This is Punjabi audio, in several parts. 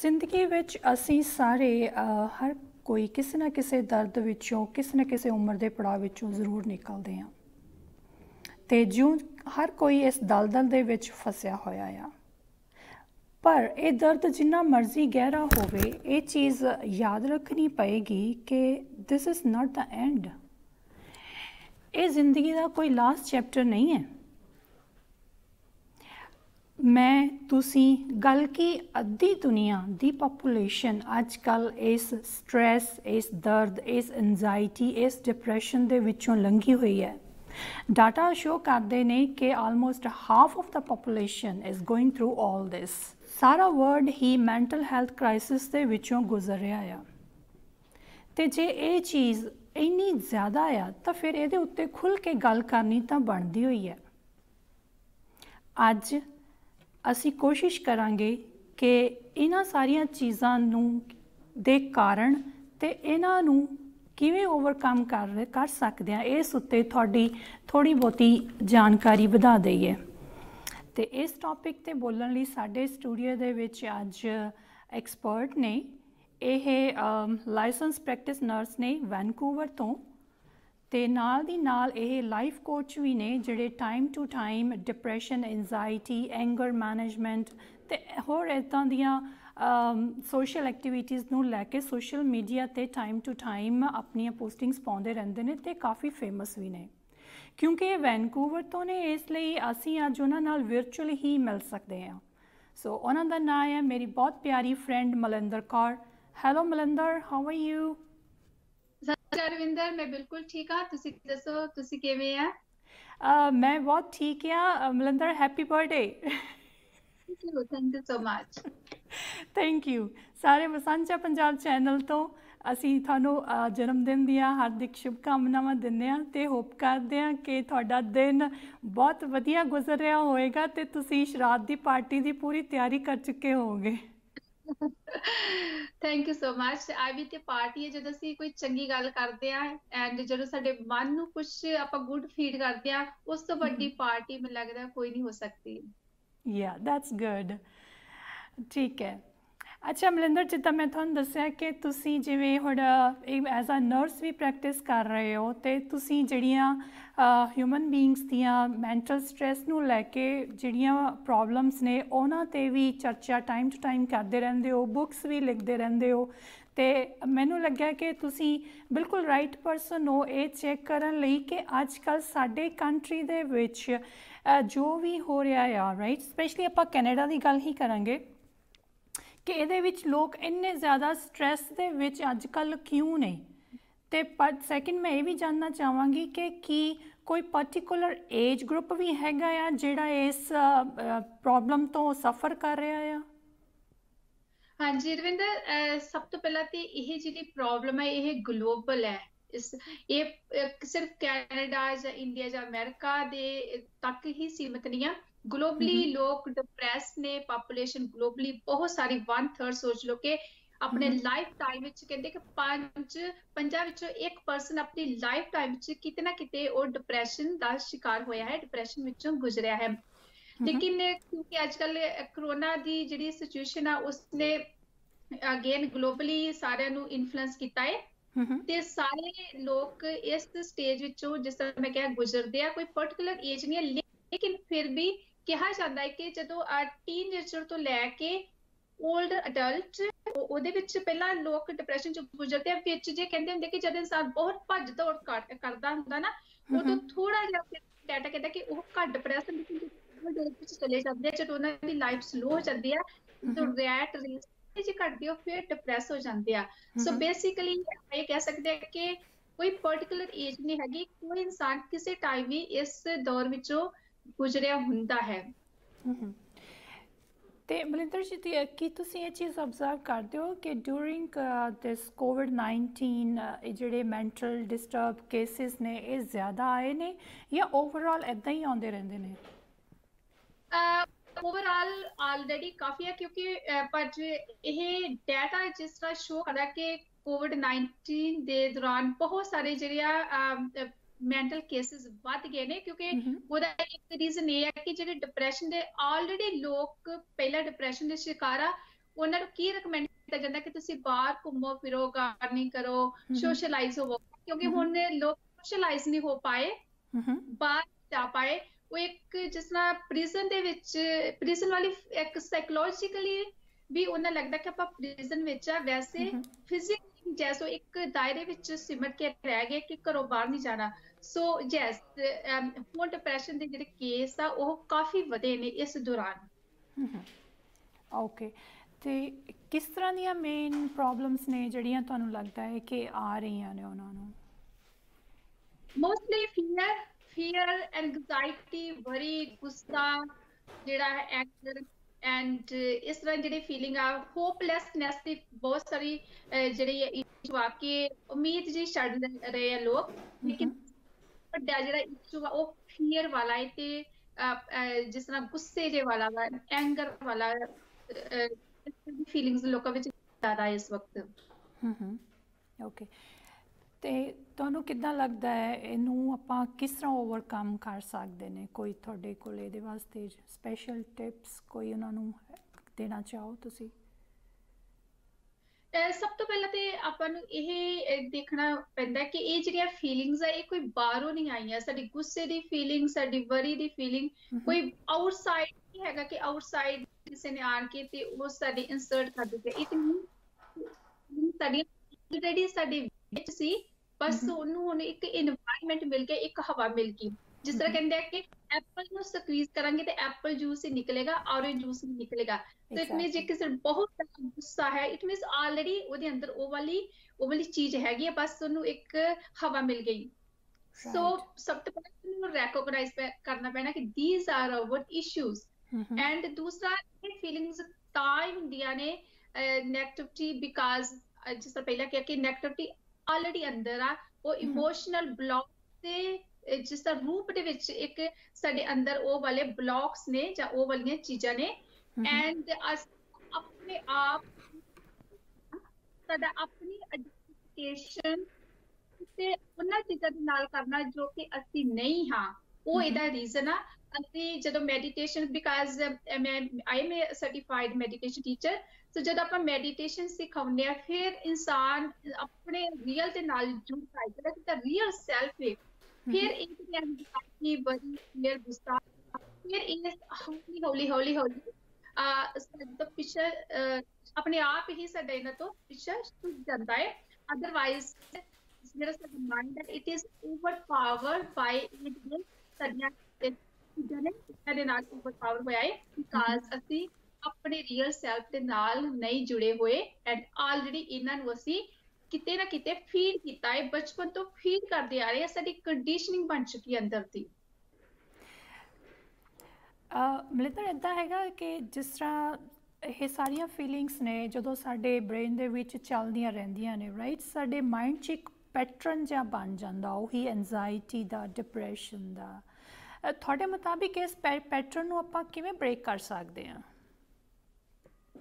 ਜ਼ਿੰਦਗੀ ਵਿੱਚ ਅਸੀਂ ਸਾਰੇ ਹਰ ਕੋਈ ਕਿਸੇ ਨਾ ਕਿਸੇ ਦਰਦ ਵਿੱਚੋਂ, ਕਿਸੇ ਨਾ ਕਿਸੇ ਉਮਰ ਦੇ ਪੜਾਅ ਵਿੱਚੋਂ ਜ਼ਰੂਰ ਨਿਕਲਦੇ ਹਾਂ। ਤੇ ਜਿਉਂ ਹਰ ਕੋਈ ਇਸ ਦਲਦਲ ਦੇ ਵਿੱਚ ਫਸਿਆ ਹੋਇਆ ਆ। ਪਰ ਇਹ ਦਰਦ ਜਿੰਨਾ ਮਰਜ਼ੀ ਗਹਿਰਾ ਹੋਵੇ, ਇਹ ਚੀਜ਼ ਯਾਦ ਰੱਖਣੀ ਪਏਗੀ ਕਿ this is not the end ਇਹ ਜ਼ਿੰਦਗੀ ਦਾ ਕੋਈ ਲਾਸਟ ਚੈਪਟਰ ਨਹੀਂ ਹੈ। ਮੈਂ ਤੁਸੀਂ ਗੱਲ ਕੀ ਅੱਧੀ ਦੁਨੀਆ ਦੀ ਪੋਪੂਲੇਸ਼ਨ ਅੱਜ ਕੱਲ ਇਸ ਸਟ्रेस ਇਸ ਦਰਦ, ਇਸ ਐਂਜ਼ਾਇਟੀ ਇਸ ਡਿਪਰੈਸ਼ਨ ਦੇ ਵਿੱਚੋਂ ਲੰਘੀ ਹੋਈ ਹੈ। ਡਾਟਾ ਸ਼ੋ ਕਰਦੇ ਨੇ ਕਿ almost half of the population is going through all this ਸਾਰਾ ਵਰਲਡ ਹੀ ਮੈਂਟਲ ਹੈਲਥ ਕ੍ਰਾਈਸਿਸ ਦੇ ਵਿੱਚੋਂ ਗੁਜ਼ਰ ਰਿਹਾ ਆ। ਤੇ ਜੇ ਇਹ ਚੀਜ਼ ਇੰਨੀ ਜ਼ਿਆਦਾ ਆ, ਤਾਂ ਫਿਰ ਇਹਦੇ ਉੱਤੇ ਖੁੱਲ ਕੇ ਗੱਲ ਕਰਨੀ ਤਾਂ ਬਣਦੀ ਹੋਈ ਹੈ। ਅੱਜ ਅਸੀਂ ਕੋਸ਼ਿਸ਼ ਕਰਾਂਗੇ ਕਿ ਇਹਨਾਂ ਸਾਰੀਆਂ ਚੀਜ਼ਾਂ ਨੂੰ ਦੇ ਕਾਰਨ ਤੇ ਇਹਨਾਂ ਨੂੰ ਕਿਵੇਂ ਓਵਰਕਮ ਕਰ ਕਰ ਸਕਦੇ ਆ ਇਸ ਉੱਤੇ ਤੁਹਾਡੀ ਥੋੜੀ ਬਹੁਤੀ ਜਾਣਕਾਰੀ ਵਧਾ ਦਈਏ। ਤੇ ਇਸ ਟੌਪਿਕ ਤੇ ਬੋਲਣ ਲਈ ਸਾਡੇ ਸਟੂਡੀਓ ਦੇ ਵਿੱਚ ਅੱਜ ਐਕਸਪਰਟ ਨੇ। ਇਹ ਲਾਇਸੈਂਸ ਪ੍ਰੈਕਟਿਸ ਨਰਸ ਨੇ ਵੈਨਕੂਵਰ ਤੋਂ। ਤੇ ਨਾਲ ਦੀ ਨਾਲ ਇਹ ਲਾਈਫ ਕੋਚ ਵੀ ਨੇ ਜਿਹੜੇ time to time depression anxiety anger management ਤੇ ਹੋਰ ਇਦਾਂ ਦੀਆਂ ਸੋਸ਼ਲ ਐਕਟੀਵਿਟੀਜ਼ ਨੂੰ ਲੈ ਕੇ ਸੋਸ਼ਲ ਮੀਡੀਆ ਤੇ ਟਾਈਮ ਟੂ ਟਾਈਮ ਆਪਣੀਆਂ ਪੋਸਟਿੰਗਸ ਪਾਉਂਦੇ ਰਹਿੰਦੇ ਨੇ ਤੇ ਕਾਫੀ ਫੇਮਸ ਵੀ ਨੇ। ਕਿਉਂਕਿ ਇਹ ਵੈਨਕੂਵਰ ਤੋਂ ਨੇ, ਇਸ ਲਈ ਅਸੀਂ ਅੱਜ ਉਹਨਾਂ ਨਾਲ ਵਰਚੁਅਲ ਹੀ ਮਿਲ ਸਕਦੇ ਹਾਂ। ਸੋ ਉਹਨਾਂ ਦਾ ਨਾਮ ਹੈ ਮੇਰੀ ਬਹੁਤ ਪਿਆਰੀ friend Malinder Kaur. Hello Malinder how are you Ravinder ਮੈਂ ਬਿਲਕੁਲ ਠੀਕ ਹਾਂ। ਤੁਸੀਂ ਦੱਸੋ ਤੁਸੀਂ ਕਿਵੇਂ ਆ? ਮੈਂ ਬਹੁਤ ਠੀਕ ਆ Malinder happy birthday thank you so much thank you ਸਾਰੇ ਵਸੰਚਾ ਪੰਜਾਬ ਚੈਨਲ ਤੋਂ ਅਸੀਂ ਤੁਹਾਨੂੰ ਜਨਮ ਦਿਨ ਦੀਆਂ ਹਾਰਦਿਕ ਸ਼ੁਭਕਾਮਨਾਵਾਂ ਦਿੰਦੇ ਹਾਂ ਤੇ ਹੋਪ ਕਰਦੇ ਹਾਂ ਕਿ ਤੁਹਾਡਾ ਦਿਨ ਬਹੁਤ ਵਧੀਆ ਗੁਜ਼ਰ ਰਿਹਾ ਹੋਵੇਗਾ ਤੇ ਤੁਸੀਂ ਸ਼ਰਾਧ ਦੀ ਪਾਰਟੀ ਦੀ ਪੂਰੀ ਤਿਆਰੀ ਕਰ ਚੁੱਕੇ ਹੋਵੋਗੇ। ਥੈਂਕ ਯੂ ਸੋ ਮਚ ਆ ਵੀ ਤੇ ਪਾਰਟੀ ਹੈ ਜਦੋਂ ਅਸੀਂ ਕੋਈ ਚੰਗੀ ਗੱਲ ਕਰਦੇ ਆ ਐਂਡ ਜਦੋਂ ਸਾਡੇ ਮਨ ਨੂੰ ਕੁਝ ਆਪਾਂ ਗੁੱਡ ਫੀਡ ਕਰਦੇ ਆ ਉਸ ਤੋਂ ਵੱਡੀ ਪਾਰਟੀ ਮੈਨੂੰ ਲੱਗਦਾ ਕੋਈ ਨਹੀਂ ਹੋ ਸਕਦੀ। ਯਾ ਦੈਟਸ ਗੁੱਡ ਠੀਕ ਹੈ। ਅੱਛਾ ਮਲਿੰਦਰ ਜਿੱਦਾਂ ਮੈਂ ਤੁਹਾਨੂੰ ਦੱਸਿਆ ਕਿ ਤੁਸੀਂ ਜਿਵੇਂ ਹੁਣ ਐਜ਼ ਅ ਨਰਸ ਵੀ ਪ੍ਰੈਕਟਿਸ ਕਰ ਰਹੇ ਹੋ ਤੇ ਤੁਸੀਂ ਜਿਹੜੀਆਂ ਹਿਊਮਨ ਬੀਇੰਗਸ ਦੀਆਂ ਮੈਂਟਲ ਸਟ्रेस ਨੂੰ ਲੈ ਕੇ ਜਿਹੜੀਆਂ ਪ੍ਰੋਬਲਮਸ ਨੇ, ਉਹਨਾਂ ਤੇ ਵੀ ਚਰਚਾ ਟਾਈਮ ਟੂ ਟਾਈਮ ਕਰਦੇ ਰਹਿੰਦੇ ਹੋ ਬੁੱਕਸ ਵੀ ਲਿਖਦੇ ਰਹਿੰਦੇ ਹੋ। ਤੇ ਮੈਨੂੰ ਲੱਗਿਆ ਕਿ ਤੁਸੀਂ ਬਿਲਕੁਲ ਰਾਈਟ ਪਰਸਨ ਹੋ। ਇਹ ਚੈੱਕ ਕਰਨ ਲਈ ਕਿ ਅੱਜ ਕੱਲ ਸਾਡੇ ਕੰਟਰੀ ਦੇ ਵਿੱਚ ਜੋ ਵੀ ਹੋ ਰਿਹਾ ਆ ਰਾਈਟ ਸਪੈਸ਼ਲੀ ਆਪਾਂ ਕੈਨੇਡਾ ਦੀ ਗੱਲ ਹੀ ਕਰਾਂਗੇ ਕਿ ਇਹਦੇ ਵਿੱਚ ਲੋਕ ਇੰਨੇ ਜ਼ਿਆਦਾ ਸਟ्रेस ਦੇ ਵਿੱਚ ਅੱਜ ਕੱਲ ਕਿਉਂ ਨਹੀਂ ਤੇ ਪਰ ਸੈਕਿੰਡ ਮੈਂ ਇਹ ਵੀ ਜਾਨਣਾ ਚਾਹਾਂਗੀ ਕਿ ਕੀ ਕੋਈ ਪਾਰਟਿਕੂਲਰ ਏਜ ਗਰੁੱਪ ਵੀ ਹੈਗਾ ਆ ਜਿਹੜਾ ਇਸ ਪ੍ਰੋਬਲਮ ਤੋਂ ਸਫਰ ਕਰ ਰਿਹਾ ਆ? ਹਾਂਜੀ ਰਵਿੰਦਰ ਸਭ ਤੋਂ ਪਹਿਲਾਂ ਤੇ ਇਹ ਜਿਹੜੀ ਪ੍ਰੋਬਲਮ ਹੈ ਇਹ ਗਲੋਬਲ ਹੈ। ਇਸ ਇਹ ਸਿਰਫ ਕੈਨੇਡਾ ਜਾਂ ਇੰਡੀਆ ਜਾਂ ਅਮਰੀਕਾ ਦੇ ਤੱਕ ਹੀ ਸੀਮਿਤ ਨਹੀਂ ਆ। ਗਲੋਬਲੀ ਲੋਕ ਡਿਪਰੈਸ ਨੇ ਪੋਪੂਲੇਸ਼ਨ ਗਲੋਬਲੀ ਬਹੁਤ ਸਾਰੀ 1/3 ਸੋਚ ਲਓ ਕਿ ਆਪਣੇ ਲਾਈਫ ਟਾਈਮ ਵਿੱਚ ਕਹਿੰਦੇ ਕਿ ਪੰਜ ਪੰਜਾਂ ਵਿੱਚੋਂ ਇੱਕ ਪਰਸਨ ਆਪਣੀ ਲਾਈਫ ਟਾਈਮ ਵਿੱਚ ਕਿਤੇ ਨਾ ਕਿਤੇ ਉਹ ਡਿਪਰੈਸ਼ਨ ਦਾ ਸ਼ਿਕਾਰ ਹੋਇਆ ਹੈ ਡਿਪਰੈਸ਼ਨ ਵਿੱਚੋਂ ਗੁਜ਼ਰਿਆ ਹੈ। ਲੇਕਿਨ ਕਿਉਂਕਿ ਅੱਜਕੱਲ ਕਰੋਨਾ ਦੀ ਜਿਹੜੀ ਸਿਚੁਏਸ਼ਨ ਆ ਉਸਨੇ ਅਗੇਨ ਗਲੋਬਲੀ ਸਾਰਿਆਂ ਨੂੰ ਇਨਫਲੂਐਂਸ ਕੀਤਾ ਹੈ। ਤੇ ਸਾਰੇ ਲੋਕ ਇਸ ਸਟੇਜ ਵਿੱਚੋਂ ਜਿਸ ਤਰ੍ਹਾਂ ਮੈਂ ਕਿਹਾ ਗੁਜ਼ਰਦੇ ਆ ਕੋਈ ਪਾਰਟਿਕੂਲਰ ਏਜ ਨਹੀਂ ਹੈ ਲੇਕਿਨ ਫਿਰ ਵੀ ਕਿਹਾ ਜਾਂਦਾ ਹੈ ਕਿ ਜਦੋਂ ਟੀਨੇਜਰ ਤੋਂ ਲੈ ਕੇ 올ਡ ਅਡਲਟ ਉਹਦੇ ਵਿੱਚ ਪਹਿਲਾਂ ਲੋਕ ਡਿਪਰੈਸ਼ਨ ਚ ਗੁਜ਼ਰਦੇ ਆ ਵਿੱਚ ਜੇ ਕਹਿੰਦੇ ਹੁੰਦੇ ਕਿ ਜਦ ਇਨਸਾਨ ਬਹੁਤ ਭੱਜ ਦੌੜ ਕਰਦਾ ਹੁੰਦਾ ਨਾ ਉਦੋਂ ਥੋੜਾ ਜਿਹਾ ਡਾਟਾ ਕਹਿੰਦਾ ਕਿ ਉਹ ਘੱਟ ਡਿਪਰੈਸ਼ਨ ਵਿੱਚ ਚਲੇ ਜਾਂਦੇ ਆ ਜਦੋਂ ਉਹਨਾਂ ਦੀ ਲਾਈਫ ਸਲੋ ਹੋ ਜਾਂਦੀ ਆ ਜਦੋਂ ਰੈਟ ਰੇਸ ਜੇ ਘਟਦੀ ਉਹ ਫਿਰ ਡਿਪਰੈਸ ਹੋ ਜਾਂਦੇ ਆ। ਸੋ ਬੇਸਿਕਲੀ ਇਹ ਕਹਿ ਸਕਦੇ ਆ ਕਿ ਕੋਈ ਪਾਰਟਿਕੂਲਰ ਏਜ ਨਹੀਂ ਹੈਗੀ ਕੋਈ ਇਨਸਾਨ ਕਿਸੇ ਟਾਈਮ ਵੀ ਇਸ ਦੌਰ ਵਿੱਚੋਂ ਗੁਜ਼ਰਿਆ ਹੁੰਦਾ ਹੈ। ਤੇ ਮਲਿੰਦਰ ਜੀ ਕੀ ਤੁਸੀਂ ਇਹ ਚੀਜ਼ ਅਬਜ਼ਰਵ ਕਰਦੇ ਹੋ ਕਿ ਡੂਰਿੰਗ ਦਿਸ ਕੋਵਿਡ 19 ਇਹ ਜਿਹੜੇ ਮੈਂਟਲ ਡਿਸਟਰਬ ਕੇਸਿਸ ਨੇ, ਇਹ ਜ਼ਿਆਦਾ ਆਏ ਨੇ ਜਾਂ ਓਵਰਆਲ ਇਦਾਂ ਹੀ ਆਉਂਦੇ ਰਹਿੰਦੇ ਨੇ? ਓਵਰਆਲ ਆਲਰੇਡੀ ਕਾਫੀ ਹੈ ਕਿਉਂਕਿ ਪਰ ਇਹ ਡਾਟਾ ਜਿਸ ਤਰ੍ਹਾਂ ਸ਼ੋ ਕਰਦਾ ਕਿ ਕੋਵਿਡ 19 ਦੇ ਦੌਰਾਨ ਬਹੁਤ ਸਾਰੇ ਜਿਹੜੇ ਆ ਮੈਂਟਲ ਕੇਸਿਸ ਵੱਧ ਗਏ ਨੇ ਕਿਉਂਕਿ ਉਹਦਾ ਇੱਕ ਰੀਜ਼ਨ ਇਹ ਹੈ ਕਿ ਜਿਹੜੇ ਡਿਪਰੈਸ਼ਨ ਦੇ ਆਲਰੇਡੀ ਲੋਕ ਪਹਿਲਾਂ ਡਿਪਰੈਸ਼ਨ ਦੇ ਸ਼ਿਕਾਰ ਆ ਉਹਨਾਂ ਨੂੰ ਕੀ ਰეკਮੈਂਡ ਕੀਤਾ ਜਾਂਦਾ ਕਿ ਤੁਸੀਂ ਬਾਹਰ ਘੁੰਮੋ ਫਿਰੋ ਗਾਰਡਨਿੰਗ ਕਰੋ ਸੋਸ਼ਲਾਈਜ਼ ਹੋਵੋ ਕਿਉਂਕਿ ਹੁਣ ਲੋਕ ਸੋਸ਼ਲਾਈਜ਼ ਨਹੀਂ ਹੋ ਪਾਏ ਬਾਹਰ ਜਾ ਪਾਏ। ਉਹ ਇੱਕ ਜਿਸ ਤਰ੍ਹਾਂ ਪ੍ਰਿਜ਼ਨ ਦੇ ਵਿੱਚ ਪ੍ਰਿਜ਼ਨ ਵਾਲੀ ਇੱਕ ਸਾਈਕੋਲੋਜੀਕਲੀ ਵੀ ਉਹਨਾਂ ਲੱਗਦਾ ਕਿ ਆਪਾਂ ਪ੍ਰਿਜ਼ਨ ਵਿੱਚ ਆ ਵੈਸੇ ਫਿਜ਼ੀਕਲੀ ਜੈਸੋ ਇੱਕ ਦਾਇਰੇ ਵਿੱਚ ਸਿਮਟ ਕੇ ਰਹਿ ਗਏ ਕਿ ਘਰੋਂ ਬਾਹਰ ਨਹੀਂ ਜਾਣਾ। ਸੋ ਜੈਸ ਹੁਣ ਡਿਪਰੈਸ਼ਨ ਦੇ ਜਿਹੜੇ ਕੇਸ ਆ ਉਹ ਕਾਫੀ ਵਧੇ ਨੇ ਇਸ ਦੌਰਾਨ। ਓਕੇ ਤੇ ਕਿਸ ਤਰ੍ਹਾਂ ਦੀਆਂ ਮੇਨ ਪ੍ਰੋਬਲਮਸ ਨੇ ਜਿਹੜੀਆਂ ਤੁਹਾਨੂੰ ਲੱਗਦਾ ਹੈ ਕਿ ਆ ਰਹੀਆਂ ਨੇ ਉਹਨਾਂ ਨੂੰ? Mostly fear fear anxiety worry ਗੁੱਸਾ ਜਿਹੜਾ ਹੈ ਐਂਗਰ ਐਂਡ ਇਸ ਤਰ੍ਹਾਂ ਜਿਹੜੀ ਫੀਲਿੰਗ ਆ ਹੋਪਲੈਸਨੈਸ ਦੀ ਬਹੁਤ ਸਾਰੀ ਜਿਹੜੀ ਇਸ਼ੂ ਆ ਕਿ ਉਮੀਦ ਜੀ ਛੱਡ ਰਹੇ ਆ ਲੋਕ। ਲੇਕਿਨ ਵੱਡਾ ਜਿਹੜਾ ਇਸ਼ੂ ਆ, ਉਹ ਫੀਅਰ ਵਾਲਾ ਹੈ ਤੇ ਜਿਸ ਤਰ੍ਹਾਂ ਗੁੱਸੇ ਜੇ ਵਾਲਾ ਵਾ ਐਂਗਰ ਵਾਲਾ ਫੀਲਿੰਗਸ ਲੋਕਾਂ ਵਿੱਚ ਜ਼ਿਆਦਾ ਇਸ ਵਕਤ। ਹੂੰ ਹੂੰ ਓਕੇ ਤੇ ਤੁਹਾਨੂੰ ਕਿੱਦਾਂ ਲੱਗਦਾ ਹੈ, ਇਹਨੂੰ ਆਪਾਂ ਕਿਸ ਤਰ੍ਹਾਂ ਓਵਰਕਮ ਕਰ ਸਕਦੇ ਨੇ? ਕੋਈ ਤੁਹਾਡੇ ਕੋਲ ਇਹਦੇ ਵਾਸਤੇ ਸਪੈਸ਼ਲ ਟਿਪਸ ਕੋਈ ਉਹਨਾਂ ਨੂੰ ਦੇਣਾ ਚਾਹੋ ਤੁਸੀਂ? ਸਭ ਤੋਂ ਪਹਿਲਾਂ ਤੇ ਆਪਾਂ ਨੂੰ ਇਹ ਦੇਖਣਾ ਪੈਂਦਾ ਕਿ ਇਹ ਜਿਹੜੀਆਂ ਫੀਲਿੰਗਸ ਆ ਇਹ ਕੋਈ ਬਾਹਰੋਂ ਨਹੀਂ ਆਈਆਂ। ਸਾਡੀ ਗੁੱਸੇ ਦੀ ਫੀਲਿੰਗ ਸਾਡੀ ਵਰੀ ਦੀ ਫੀਲਿੰਗ ਕੋਈ ਆਊਟਸਾਈਡ ਨਹੀਂ ਹੈਗਾ ਕਿ ਆਊਟਸਾਈਡ ਕਿਸੇ ਨੇ ਆਣ ਕੇ ਤੇ ਉਹ ਸਾਡੀ ਇਨਸਰਟ ਕਰ ਦਿੱਤੀ। ਇਹ ਤੇ ਨਹੀਂ ਸਾਡੀ ਆਲਰੇਡੀ ਸਾਡੇ ਵਿੱਚ ਸੀ ਬਸ ਉਹਨੂੰ ਹੁਣ ਇੱਕ এনवायरमेंट ਮਿਲ ਗਿਆ ਇੱਕ ਹਵਾ ਮਿਲ ਗਈ। ਜਿਸ ਤਰ੍ਹਾਂ ਕਹਿੰਦੇ ਆ ਕਿ ਐਪਲ ਨੂੰ ਸਕਵੀਜ਼ ਕਰਾਂਗੇ ਤੇ ਐਪਲ ਜੂਸ ਹੀ ਨਿਕਲੇਗਾ ਔਰੇਂਜ ਜੂਸ ਨਹੀਂ ਨਿਕਲੇਗਾ। ਤੇ ਇਟ ਮੀਨਸ ਜੇ ਕਿਸੇ ਬਹੁਤ ਗੁੱਸਾ ਹੈ ਇਟ ਮੀਨਸ ਆਲਰੇਡੀ ਉਹਦੇ ਅੰਦਰ ਉਹ ਵਾਲੀ ਉਹ ਵਾਲੀ ਚੀਜ਼ ਹੈਗੀ ਹੈ ਬਸ ਉਹਨੂੰ ਇੱਕ ਹਵਾ ਮਿਲ ਗਈ। ਸੋ ਸਭ ਤੋਂ ਪਹਿਲਾਂ ਉਹਨੂੰ ਰੈਕੋਗਨਾਈਜ਼ ਕਰਨਾ ਪੈਣਾ ਕਿ these are our issues and ਦੂਸਰਾ ਇਹ ਫੀਲਿੰਗਸ ਤਾਂ ਹੀ ਹੁੰਦੀਆਂ ਨੇ ਨੈਗੇਟਿਵਿਟੀ ਬਿਕਾਜ਼ ਜਿਸ ਤਰ੍ਹਾਂ ਪਹਿਲਾਂ ਕਿਹਾ ਕਿ ਨੈਗੇਟਿਵਿਟੀ ਆਲਰੇਡੀ ਅੰਦਰ ਆ ਉਹ ਇਮੋਸ਼ਨਲ ਬਲੌਕ ਤੇ ਜਿਸ ਦਾ ਰੂਪ ਦੇ ਵਿੱਚ ਇੱਕ ਸਾਡੇ ਅੰਦਰ ਉਹ ਵਾਲੇ ਬਲੌਕਸ ਨੇ ਜਾਂ ਉਹ ਵਾਲੀਆਂ ਚੀਜ਼ਾਂ ਨੇ ਐਂਡ ਅਸ ਆਪਣੇ ਆਪ ਸਾਡਾ ਆਪਣੀ ਐਜੂਕੇਸ਼ਨ ਤੇ ਉਹਨਾਂ ਚੀਜ਼ਾਂ ਦੇ ਨਾਲ ਕਰਨਾ ਜੋ ਕਿ ਅਸੀਂ ਨਹੀਂ ਹਾਂ ਉਹ ਇਹਦਾ ਰੀਜ਼ਨ ਆ। ਅਸੀਂ ਜਦੋਂ ਮੈਡੀਟੇਸ਼ਨ ਬਿਕਾਜ਼ ਮੈਂ I am a certified meditation teacher so ਜਦ ਆਪਾਂ ਮੈਡੀਟੇਸ਼ਨ ਸਿਖਾਉਂਦੇ ਆ ਫਿਰ ਇਨਸਾਨ ਆਪਣੇ ਰੀਅਲ ਦੇ ਨਾਲ ਜੁੜਦਾ ਹੈ ਜਿਹੜਾ ਕਿ ਰੀਅਲ ਸੈਲਫ ਹੈ ਫਿਰ ਇਹ ਕਿ ਕਿ ਬੜੀ ਕਲੀਅਰ ਗੁੱਸਾ ਫਿਰ ਇਹ ਹੌਲੀ ਹੌਲੀ ਹੌਲੀ ਹੌਲੀ ਆ ਸਾਡਾ ਪਿੱਛੇ ਆਪਣੇ ਆਪ ਹੀ ਸਾਡਾ ਇਹਨਾਂ ਤੋਂ ਪਿੱਛੇ ਛੁੱਟ ਜਾਂਦਾ ਹੈ। ਅਦਰਵਾਈਜ਼ ਜਿਹੜਾ ਸਾਡਾ ਮਾਈਂਡ ਹੈ it is overpowered by it ਸਾਡੀਆਂ ਜਨੇ ਸਾਡੇ ਨਾਲ ਓਵਰਪਾਵਰ ਹੋਇਆ ਹੈ। ਬਿਕਾਜ਼ ਅਸੀਂ ਆਪਣੇ ਰੀਅਲ ਸੈਲਫ ਦੇ ਨਾਲ ਨਹੀਂ ਜੁੜੇ ਹੋਏ ਐਂਡ ਆਲਰੇਡੀ ਇਹਨਾਂ ਨੂੰ ਅਸੀਂ ਕਿਤੇ ਨਾ ਕਿਤੇ ਫੀਲ ਕੀਤਾ ਹੈ, ਬਚਪਨ ਤੋਂ ਫੀਲ ਕਰਦੇ ਆ ਰਹੇ ਆ ਸਾਡੀ ਕੰਡੀਸ਼ਨਿੰਗ ਬਣ ਚੁੱਕੀ ਹੈ ਅੰਦਰ ਦੀ। ਅ ਇਦਾਂ ਹੈਗਾ ਕਿ ਜਿਸ ਤਰ੍ਹਾਂ ਇਹ ਸਾਰੀਆਂ ਫੀਲਿੰਗਸ ਨੇ, ਜਦੋਂ ਸਾਡੇ ਬ੍ਰੇਨ ਦੇ ਵਿੱਚ ਚੱਲਦੀਆਂ ਰਹਿੰਦੀਆਂ ਨੇ ਰਾਈਟ ਸਾਡੇ ਮਾਈਂਡ 'ਚ ਇੱਕ ਪੈਟਰਨ ਜਿਹਾ ਬਣ ਜਾਂਦਾ, ਉਹੀ ਐਂਜ਼ਾਇਟੀ ਦਾ ਡਿਪਰੈਸ਼ਨ ਦਾ। ਤੁਹਾਡੇ ਮੁਤਾਬਿਕ ਇਸ ਪੈਟਰਨ ਨੂੰ ਆਪਾਂ ਕਿਵੇਂ ਬ੍ਰੇਕ ਕਰ ਸਕਦੇ ਹਾਂ?